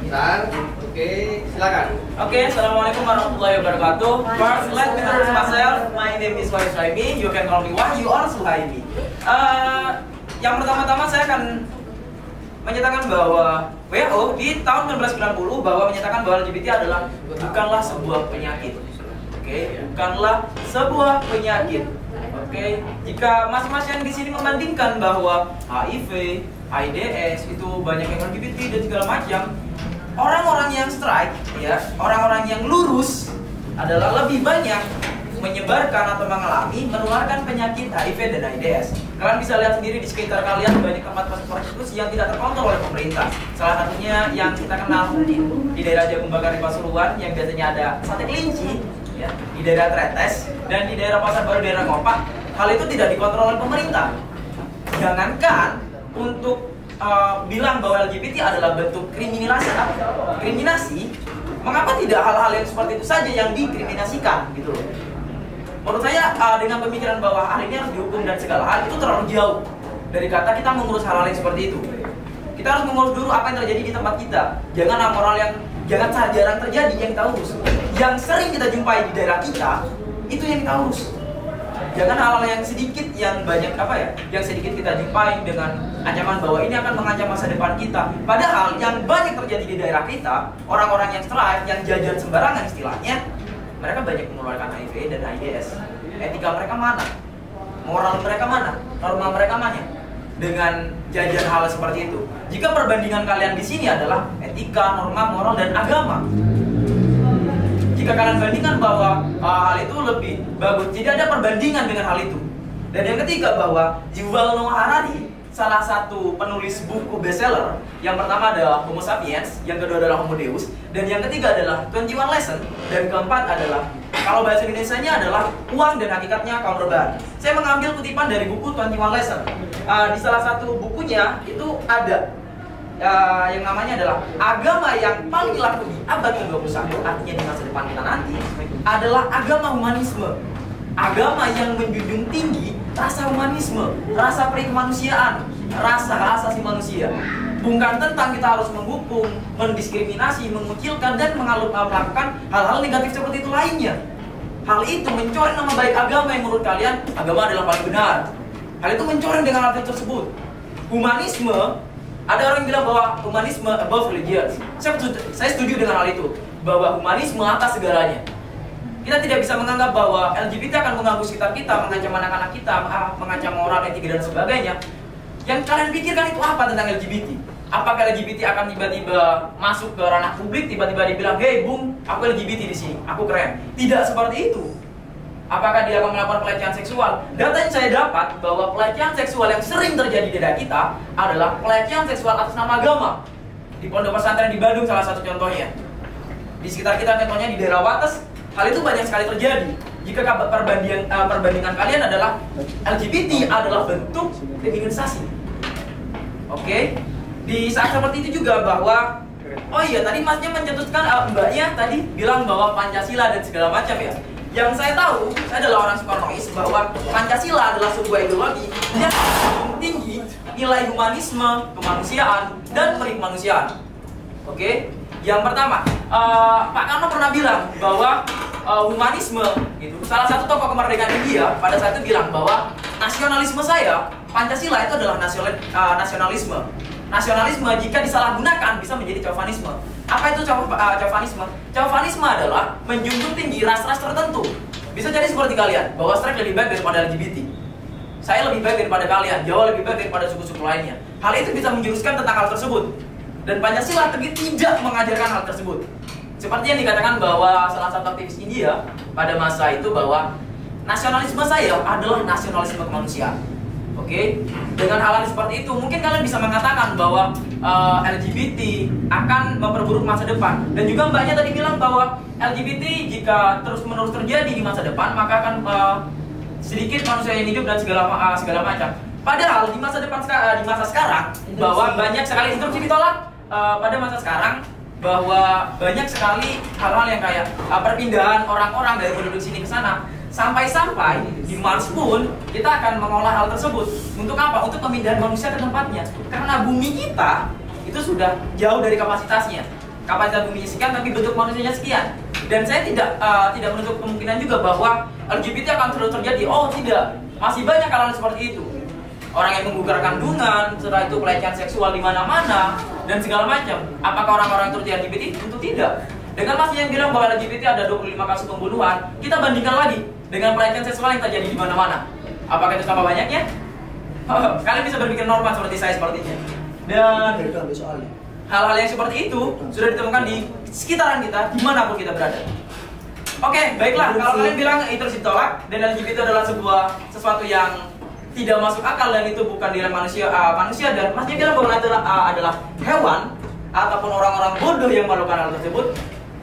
Bentar, oke, silakan. Oke, assalamualaikum warahmatullahi wabarakatuh. First, let me introduce myself. My name is Wahyu Suhaimi. You can call me Wahyu or Suhaimi. Eh, yang pertama-tama saya akan menyatakan bahwa WHO di tahun 1990 bahwa menyatakan bahwa LGBT adalah bukanlah sebuah penyakit. Oke, bukanlah sebuah penyakit. Oke, jika mas-mas yang di sini membandingkan bahwa HIV, AIDS itu banyak yang LGBT dan segala macam, orang-orang yang strike, ya, orang-orang yang lurus adalah lebih banyak menyebarkan atau mengalami menularkan penyakit HIV dan AIDS. Kalian bisa lihat sendiri di sekitar kalian banyak tempat prostitusi yang tidak terkontrol oleh pemerintah. Salah satunya yang kita kenal di daerah Jagung Bakar di Pasuruan yang biasanya ada sate kelinci, ya, di daerah Tretes dan di daerah Pasar Baru daerah Ngopak. Hal itu tidak dikontrol oleh pemerintah. Jangankan untuk uh, bilang bahwa LGBT adalah bentuk kriminalisasi, kriminasi, mengapa tidak hal-hal yang seperti itu saja yang dikriminasikan gitu loh? Menurut saya uh, dengan pemikiran bahwa hal ini harus dihukum dan segala hal itu terlalu jauh dari kata kita mengurus hal-hal yang seperti itu. Kita harus mengurus dulu apa yang terjadi di tempat kita. Jangan moral yang jangan jarang terjadi yang kita urus. Yang sering kita jumpai di daerah kita itu yang kita urus. Jangan hal-hal yang sedikit yang banyak apa ya, yang sedikit kita jumpai dengan ancaman bahwa ini akan mengancam masa depan kita. Padahal yang banyak terjadi di daerah kita, orang-orang yang strike, yang jajan sembarangan istilahnya, mereka banyak mengeluarkan HIV dan AIDS. Etika mereka mana? Moral mereka mana? Norma mereka mana? Dengan jajan hal seperti itu. Jika perbandingan kalian di sini adalah etika, norma, moral, dan agama, jika kalian bandingkan bahwa uh, hal itu lebih bagus, tidak ada perbandingan dengan hal itu. Dan yang ketiga bahwa Yuval Noah Harari salah satu penulis buku bestseller yang pertama adalah Homo sapiens, yang kedua adalah Homo Deus, dan yang ketiga adalah 21 Lesson, dan keempat adalah kalau bahasa Indonesia-nya adalah uang dan hakikatnya kaum rebahan. Saya mengambil kutipan dari buku 21 Lesson. Uh, di salah satu bukunya itu ada uh, yang namanya adalah agama yang paling laku di abad ke-21 artinya di masa depan kita nanti adalah agama humanisme agama yang menjunjung tinggi rasa humanisme rasa perikemanusiaan rasa asasi manusia bukan tentang kita harus menghukum mendiskriminasi mengucilkan dan mengalut melakukan hal-hal negatif seperti itu lainnya hal itu mencoreng nama baik agama yang menurut kalian agama adalah paling benar hal itu mencoreng dengan hal tersebut humanisme ada orang yang bilang bahwa humanisme above religion. Saya saya setuju dengan hal itu bahwa humanisme atas segalanya. Kita tidak bisa menganggap bahwa LGBT akan mengganggu sekitar kita, mengancam anak-anak kita, mengancam moral, etika dan sebagainya. Yang kalian pikirkan itu apa tentang LGBT? Apakah LGBT akan tiba-tiba masuk ke ranah publik, tiba-tiba dibilang, "Hey, Bung, aku LGBT di sini, aku keren." Tidak seperti itu apakah dia akan melakukan pelecehan seksual. Data yang saya dapat bahwa pelecehan seksual yang sering terjadi di daerah kita adalah pelecehan seksual atas nama agama. Di pondok pesantren di Bandung salah satu contohnya. Di sekitar kita contohnya di daerah Wates, hal itu banyak sekali terjadi. Jika perbandingan, uh, perbandingan kalian adalah LGBT adalah bentuk kriminalisasi. Oke, okay? di saat seperti itu juga bahwa Oh iya, tadi masnya mencetuskan uh, mbaknya tadi bilang bahwa Pancasila dan segala macam ya yang saya tahu, saya adalah orang Soekarnois bahwa Pancasila adalah sebuah ideologi yang tinggi nilai humanisme, kemanusiaan, dan perikemanusiaan. Oke, yang pertama, uh, Pak Karno pernah bilang bahwa uh, humanisme itu salah satu tokoh kemerdekaan India pada saat itu bilang bahwa nasionalisme saya Pancasila itu adalah nasional, uh, nasionalisme. Nasionalisme jika disalahgunakan bisa menjadi chauvinisme. Apa itu chauvinisme? Chauvinisme adalah menjunjung tinggi ras-ras tertentu. Bisa jadi seperti kalian, bahwa strike lebih baik daripada LGBT. Saya lebih baik daripada kalian, Jawa lebih baik daripada suku-suku lainnya. Hal itu bisa menjuruskan tentang hal tersebut. Dan Pancasila tidak mengajarkan hal tersebut. Seperti yang dikatakan bahwa salah satu aktivis India pada masa itu bahwa nasionalisme saya adalah nasionalisme kemanusiaan. Oke, okay? dengan hal-hal seperti itu mungkin kalian bisa mengatakan bahwa uh, eh, LGBT akan memperburuk masa depan. Dan juga mbaknya tadi bilang bahwa LGBT jika terus-menerus terjadi di masa depan maka akan uh, sedikit manusia yang hidup dan segala uh, segala macam. Padahal di masa depan uh, di masa sekarang bahwa banyak sekali instruksi ditolak uh, pada masa sekarang bahwa banyak sekali hal-hal yang kayak uh, perpindahan orang-orang dari penduduk sini ke sana Sampai-sampai di Mars pun kita akan mengolah hal tersebut. Untuk apa? Untuk pemindahan manusia ke tempatnya. Karena bumi kita itu sudah jauh dari kapasitasnya. Kapasitas bumi sekian tapi bentuk manusianya sekian. Dan saya tidak uh, tidak menutup kemungkinan juga bahwa LGBT akan terus terjadi. Oh tidak, masih banyak hal seperti itu. Orang yang menggugur kandungan, setelah itu pelecehan seksual di mana-mana dan segala macam. Apakah orang-orang itu LGBT? Tentu tidak. Dengan masih yang bilang bahwa LGBT ada 25 kasus pembunuhan, kita bandingkan lagi dengan pelecehan seksual yang terjadi di mana-mana. Apakah itu sama banyaknya? Kalian bisa berpikir normal seperti saya sepertinya. Dan hal-hal yang seperti itu sudah ditemukan di sekitaran kita, di mana pun kita berada. Oke, baiklah. Kalau kalian bilang itu harus ditolak dan LGBT itu adalah sebuah sesuatu yang tidak masuk akal dan itu bukan diri manusia uh, manusia dan masnya bilang bahwa itu uh, adalah hewan ataupun orang-orang bodoh yang melakukan hal tersebut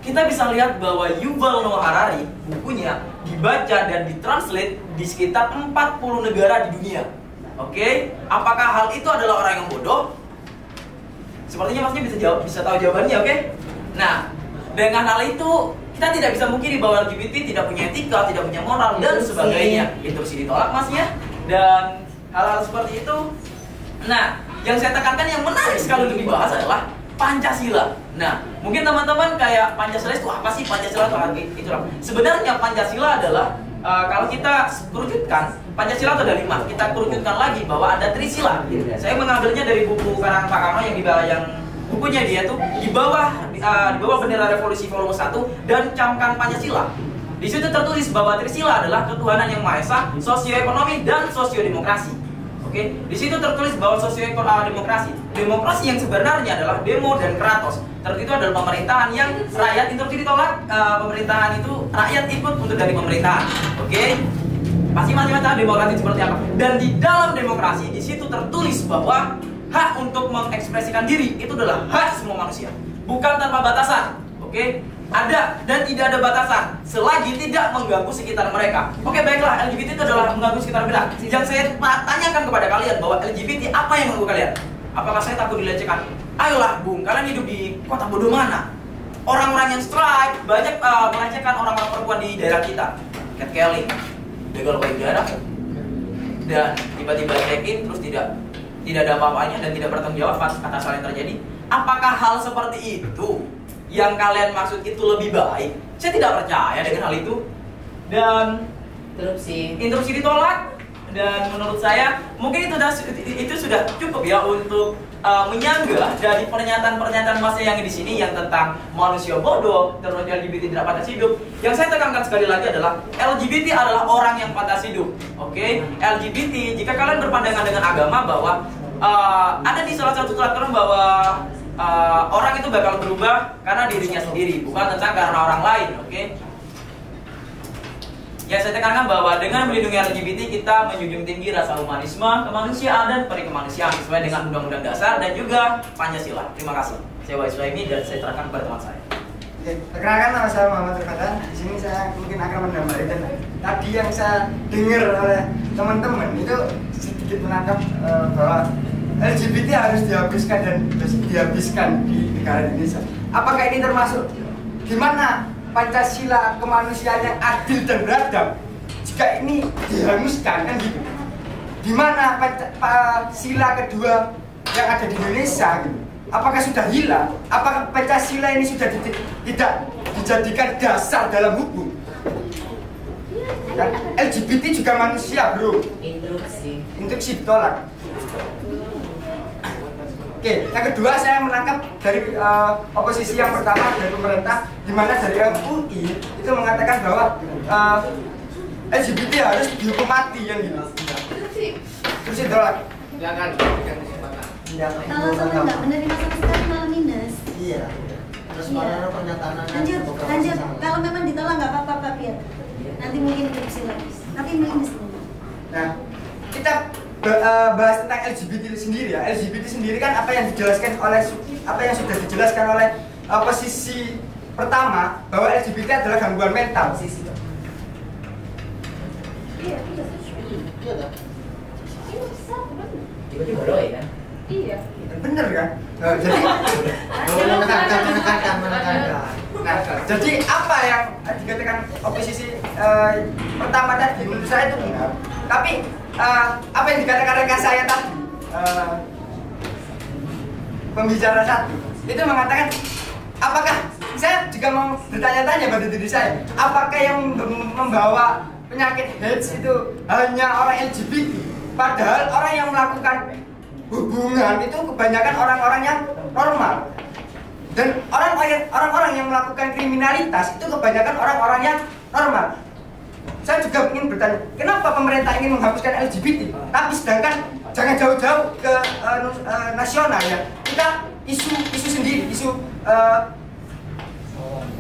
kita bisa lihat bahwa Yuval Noah Harari bukunya dibaca dan ditranslate di sekitar 40 negara di dunia. Oke, okay? apakah hal itu adalah orang yang bodoh? Sepertinya masnya bisa jawab, bisa tahu jawabannya, oke? Okay? Nah, dengan hal itu kita tidak bisa mungkiri bahwa LGBT tidak punya etika, tidak punya moral dan sebagainya. Itu sih ditolak masnya dan hal-hal seperti itu. Nah, yang saya tekankan yang menarik sekali untuk dibahas adalah Pancasila. Nah, mungkin teman-teman kayak Pancasila itu apa sih? Pancasila itu apa? Itulah. Sebenarnya Pancasila adalah uh, kalau kita kerucutkan Pancasila itu ada lima. Kita kerucutkan lagi bahwa ada Trisila. Saya mengambilnya dari buku karang Pak Karno yang di yang bukunya dia tuh di bawah uh, di bawah bendera revolusi volume 1 dan camkan Pancasila. Di situ tertulis bahwa Trisila adalah ketuhanan yang maha esa, sosioekonomi dan sosiodemokrasi. Oke, di situ tertulis bahwa sosio uh, demokrasi. Demokrasi yang sebenarnya adalah demo dan kratos. Terus itu adalah pemerintahan yang rakyat itu ditolak. Uh, pemerintahan itu rakyat ikut untuk dari pemerintahan. Oke, pasti macam-macam demokrasi seperti apa. Dan di dalam demokrasi di situ tertulis bahwa hak untuk mengekspresikan diri itu adalah hak semua manusia, bukan tanpa batasan. Oke, ada dan tidak ada batasan selagi tidak mengganggu sekitar mereka. Oke baiklah LGBT itu adalah mengganggu sekitar mereka. Yang saya tanyakan kepada kalian bahwa LGBT apa yang mengganggu kalian? Apakah saya takut dilecehkan? ayolah bung kalian hidup di kota bodoh mana orang-orang yang strike banyak uh, melecehkan orang-orang perempuan di daerah kita Cat Kelly begal payudara dan tiba-tiba check in terus tidak tidak ada apa-apanya dan tidak bertanggung jawab atas hal yang terjadi apakah hal seperti itu yang kalian maksud itu lebih baik saya tidak percaya dengan hal itu dan Interupsi. interupsi ditolak dan menurut saya mungkin itu sudah itu sudah cukup ya untuk uh, menyanggah dari pernyataan-pernyataan masa yang di sini yang tentang manusia bodoh terus LGBT tidak pantas hidup. Yang saya tekankan sekali lagi adalah LGBT adalah orang yang pantas hidup. Oke, LGBT jika kalian berpandangan dengan agama bahwa uh, ada di salah satu platform bahwa uh, orang itu bakal berubah karena dirinya sendiri, bukan tentang karena orang lain. Oke, Ya saya tekankan bahwa dengan melindungi LGBT kita menjunjung tinggi rasa humanisme, kemanusiaan dan perikemanusiaan sesuai dengan Undang-Undang Dasar dan juga Pancasila. Terima kasih. Saya Wahid Suhaimi dan saya serahkan kepada teman saya. Oke, perkenalkan nama saya Muhammad Rifatan. Di sini saya mungkin akan menambahkan tadi yang saya dengar oleh teman-teman itu sedikit menangkap eh, bahwa LGBT harus dihabiskan dan dihabiskan di negara Indonesia. Apakah ini termasuk? Di mana Pancasila kemanusiaan yang adil dan beradab? Jika ini dihanguskan kan gitu. Di mana Panca- pa- sila kedua yang ada di Indonesia gitu? Apakah sudah hilang? Apakah Pancasila ini sudah di- tidak dijadikan dasar dalam hukum? Kan? LGBT juga manusia bro. Interupsi. untuk si ditolak Oke, yang kedua saya menangkap dari eh, oposisi yang pertama dari pemerintah, di mana dari MUI itu mengatakan bahwa eh, LGBT harus dihukum mati yang gitu. Terus silakan berikan kesempatan Tidak Kalau sampai nggak menerima sama sekali malah minus. Iya. Terus Iya. mana pernyataan Lanjut, lanjut. Kalau memang ditolak nggak apa-apa, Pak Biar. Nanti mungkin interupsi lagi. Tapi minus. Nah, kita bahas tentang LGBT itu sendiri ya. LGBT sendiri kan apa yang dijelaskan oleh apa yang sudah dijelaskan oleh eh, posisi pertama bahwa LGBT adalah gangguan mental. Iya, iya. Iya. Tiba-tiba ya kan? Iya. Bener kan? Nah, jadi menekankan, menekankan, menekankan. Nah, jadi apa yang dikatakan oposisi eh, pertama tadi menurut saya itu benar. Tapi eh, apa yang dikatakan rekan saya tadi eh, pembicara satu itu mengatakan apakah saya juga mau bertanya-tanya pada diri saya apakah yang mem- membawa penyakit AIDS itu hanya orang LGBT padahal orang yang melakukan hubungan itu kebanyakan orang-orang yang normal. Dan orang-orang yang melakukan kriminalitas itu kebanyakan orang-orang yang normal. Saya juga ingin bertanya, kenapa pemerintah ingin menghapuskan LGBT? Tapi sedangkan jangan jauh-jauh ke nus- eh, nasional ya. Kita isu isu sendiri, isu eh,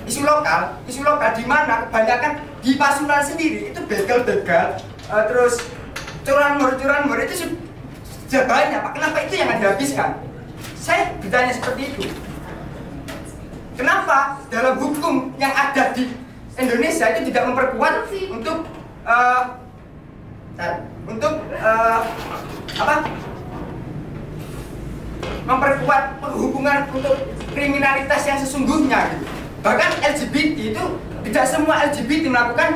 isu lokal, isu lokal di mana kebanyakan di Pasuruan sendiri itu begal-begal, eh, terus curanmor-curanmor itu su- sudah banyak. Pak. Kenapa itu yang dihabiskan? Saya bertanya seperti itu. Kenapa dalam hukum yang ada di Indonesia itu tidak memperkuat untuk bentar, untuk eh, apa? Memperkuat penghubungan untuk kriminalitas yang sesungguhnya gitu. Bahkan LGBT itu tidak semua LGBT melakukan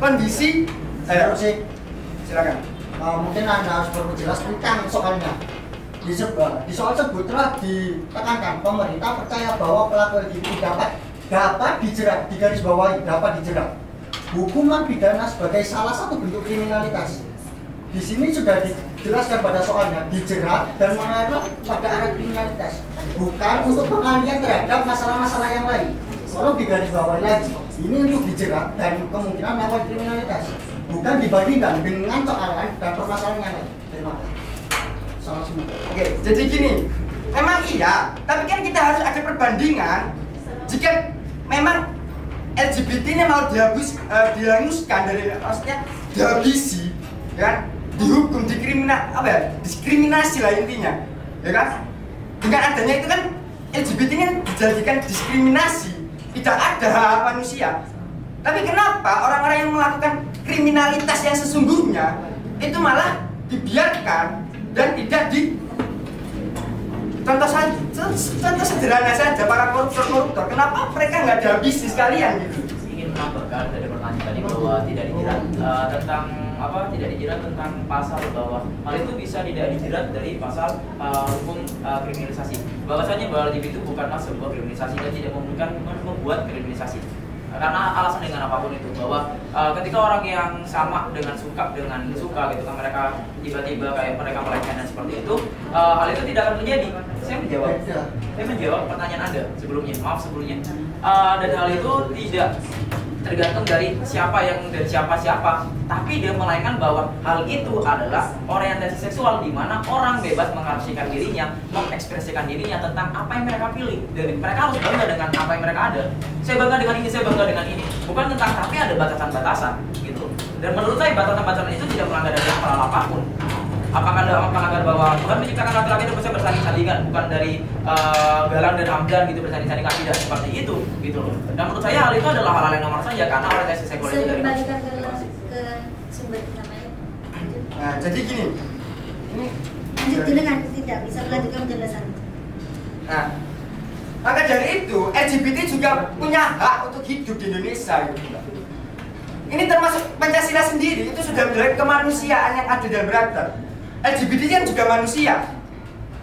kondisi eh, sih, silakan. eh, mungkin Anda harus perjelas tentang soalnya. Di, di soal tersebut telah ditekankan pemerintah percaya bahwa pelaku LGBT dapat dapat dijerat di garis bawahi dapat dijerat. Hukuman pidana sebagai salah satu bentuk kriminalitas. Di sini sudah dijelaskan pada soalnya dijerat dan mengarah pada arah kriminalitas bukan untuk pengalian terhadap masalah-masalah yang lain. Kalau di garis bawah lagi ini untuk dijerat dan kemungkinan melakukan kriminalitas bukan dibandingkan dengan soalan dan permasalahan yang lain. Terima kasih. Oke, jadi gini, memang iya, tapi kan kita harus ada perbandingan. Jika memang LGBT ini mau dihapus, eh, dihanguskan dari maksudnya dihabisi, ya kan? Dihukum, dikrimina, apa ya? Diskriminasi lah intinya, ya kan? Dengan adanya itu kan LGBT ini kan dijadikan diskriminasi, tidak ada hak manusia. Tapi kenapa orang-orang yang melakukan kriminalitas yang sesungguhnya itu malah dibiarkan dan tidak di contoh saja contoh sederhana saja para koruptor koruptor kenapa mereka nggak dihabisi sekalian gitu ingin menambahkan dari pertanyaan tadi bahwa tidak dijerat eh, tentang apa tidak dijerat tentang pasal bahwa hal itu bisa tidak dijerat dari pasal eh, hukum eh, kriminalisasi. Bahwasanya bahwa itu bukanlah sebuah kriminalisasi dan tidak membutuhkan membuat kriminalisasi karena alasan dengan apa pun itu bahwa eh, ketika orang yang sama dengan suka dengan suka gitu kan mereka tiba-tiba kayak mereka melecehkan seperti itu eh, hal itu tidak akan terjadi saya menjawab. Saya menjawab pertanyaan anda sebelumnya. Maaf sebelumnya. Eh, dan hal itu tidak tergantung dari siapa yang dari siapa siapa tapi dia melainkan bahwa hal itu adalah orientasi seksual di mana orang bebas mengekspresikan dirinya mengekspresikan dirinya tentang apa yang mereka pilih. Dan mereka harus bangga dengan apa yang mereka ada. Saya bangga dengan ini saya bangga dengan ini. Bukan tentang tapi ada batasan-batasan gitu. Dan menurut saya batasan-batasan itu tidak melanggar dari hal apa pun apakah ada melanggar bahwa Tuhan menciptakan laki-laki itu bisa bersanding-sandingan bukan dari uh, Galang dan Hamdan gitu bersanding-sandingan tidak seperti itu gitu loh dan menurut saya hal itu adalah hal-hal yang nomor saja karena orientasi seksual itu Saya dari kembalikan ke, ke sumber namanya. Nah jadi gini ini Lanjut dengan tidak bisa melanjutkan penjelasan. Nah, maka dari itu LGBT juga punya hak untuk hidup di Indonesia. Gitu. Ini termasuk Pancasila sendiri itu sudah menilai kemanusiaan yang adil dan beradab. LGBT kan juga manusia.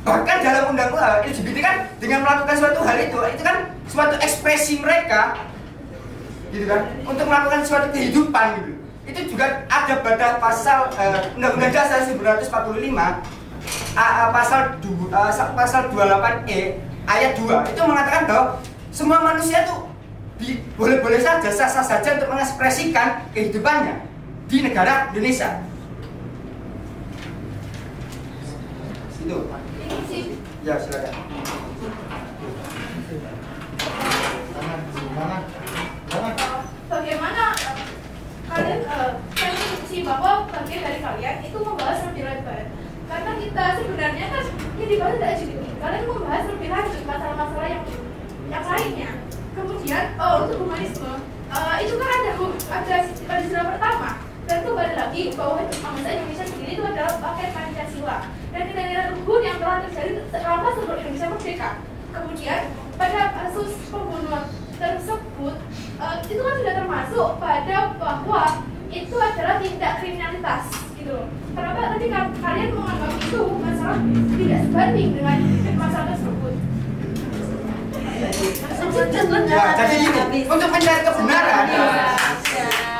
Bahkan dalam undang-undang LGBT kan dengan melakukan suatu hal itu, itu kan suatu ekspresi mereka, gitu kan, untuk melakukan suatu kehidupan gitu. Itu juga ada pada pasal eh, Undang-Undang Dasar 1945 A- A- pasal du, uh, sa- pasal 28E ayat 2 itu mengatakan bahwa semua manusia itu boleh-boleh saja sah-sah saja untuk mengekspresikan kehidupannya di negara Indonesia. Itu. Ya, silakan. Jangan, jangan, jangan. bagaimana eh, kalian eh, saya sih bahwa bagian dari kalian itu membahas lebih lebar karena kita sebenarnya kan ini dibahas tidak jadi kalian membahas lebih lanjut masalah-masalah yang yang lainnya kemudian oh untuk humanisme eh, itu kan ada ada ada istilah pertama dan itu balik lagi bahwa bangsa Indonesia sendiri itu adalah paket Pancasila dan nilai-nilai luhur yang telah terjadi selama sebelum Indonesia merdeka kemudian pada kasus pembunuhan tersebut eh, itu kan sudah termasuk pada bahwa itu adalah tindak kriminalitas gitu loh. Kenapa nanti ka- kalian menganggap itu masalah tidak sebanding dengan masalah tersebut? Ya, jadi gini, untuk mencari kebenaran. Ya. santri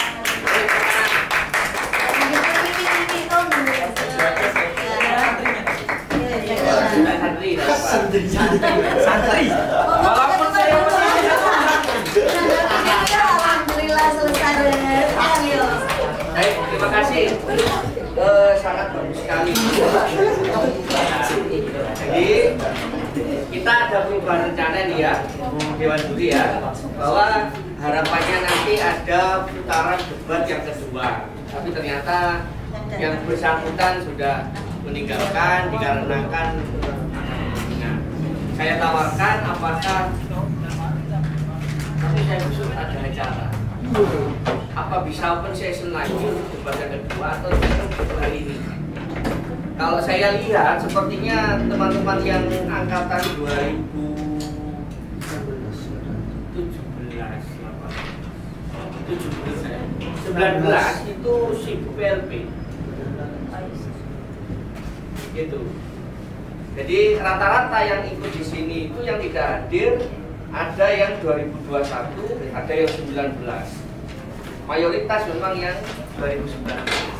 Santri. santri walaupun saya Alhamdulillah selesai. Ayo. Baik, terima kasih. Eh, sangat bagus sekali. Jadi kita ada perubahan rencana nih ya, Dewan Juri ya, bahwa harapannya nanti ada putaran debat yang kedua. Tapi ternyata yang bersangkutan sudah meninggalkan dikarenakan saya tawarkan apakah tapi saya usul ada acara. Apa bisa open session lagi untuk yang kedua atau cukup hari ini? Kalau saya lihat sepertinya teman-teman yang angkatan 2017 19 itu sibuk PLP gitu jadi rata-rata yang ikut di sini itu yang tidak hadir ada yang 2021 ada yang 19 mayoritas memang yang 2019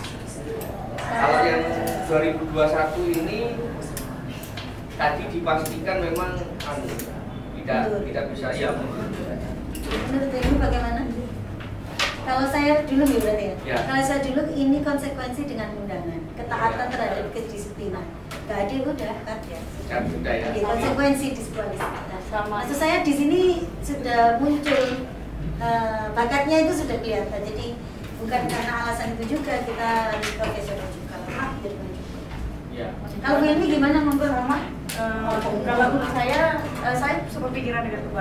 kalau yang 2021 ini tadi dipastikan memang anu, tidak tidak bisa ya Menurut ini bagaimana? Kalau saya dulu ya berarti ya. Ya. Kalau saya dulu ini konsekuensi dengan undangan, ketaatan terhadap kedisiplinan. Gak adil udah kan ya. kan sudah ya Jadi konsekuensi diskualifikasi. Sama. Maksud saya di sini sudah muncul eh, bakatnya itu sudah kelihatan. Jadi bukan karena alasan itu juga kita harus profesional juga. Jadi maju. ya Kalau Ilmi gimana monggo? Eh, kalau menurut saya, eh, saya seperpikiran dengan Bu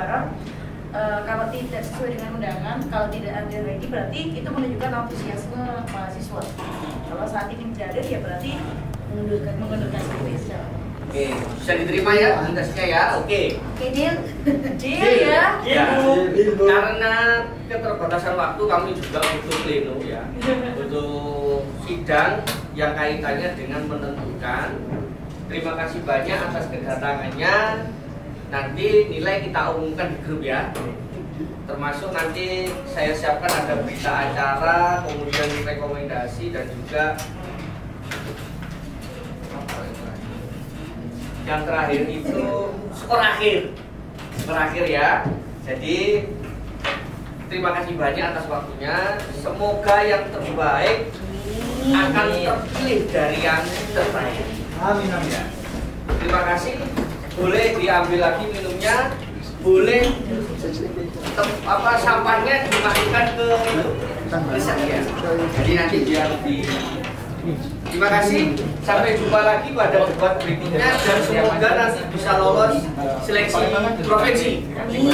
Eh, kalau tidak sesuai dengan undangan, kalau tidak ada lagi berarti itu menunjukkan antusiasme mahasiswa. Kalau saat ini tidak ada, ya berarti mengundurkan mengundurkan diri secara Oke, bisa diterima ya rekomendasinya ya. Oke. Oke, Deal. Deal ya. Ya, karena keterbatasan waktu kami juga butuh pleno ya, butuh sidang yang kaitannya dengan menentukan. Terima kasih banyak atas kedatangannya. Nanti nilai kita umumkan di grup ya. Termasuk nanti saya siapkan ada berita acara, kemudian rekomendasi dan juga yang terakhir itu skor akhir skor akhir ya jadi terima kasih banyak atas waktunya semoga yang terbaik akan terpilih dari yang terbaik Amin amin. ya. terima kasih boleh diambil lagi minumnya boleh apa sampahnya dimasukkan ke ya jadi nanti biar di Terima kasih. Sampai jumpa lagi pada debat berikutnya dan semoga nanti bisa lolos seleksi provinsi. Terima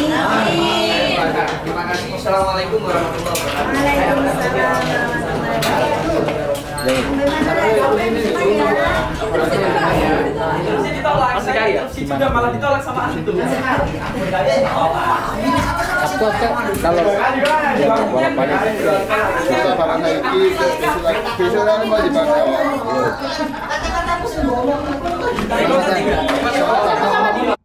kasih. Assalamualaikum warahmatullahi wabarakatuh. Interupsi juga malah ditolak sama antum. Aku kalau ya bapaknya kita para naiki besok kan mau dipakai. Terima kasih.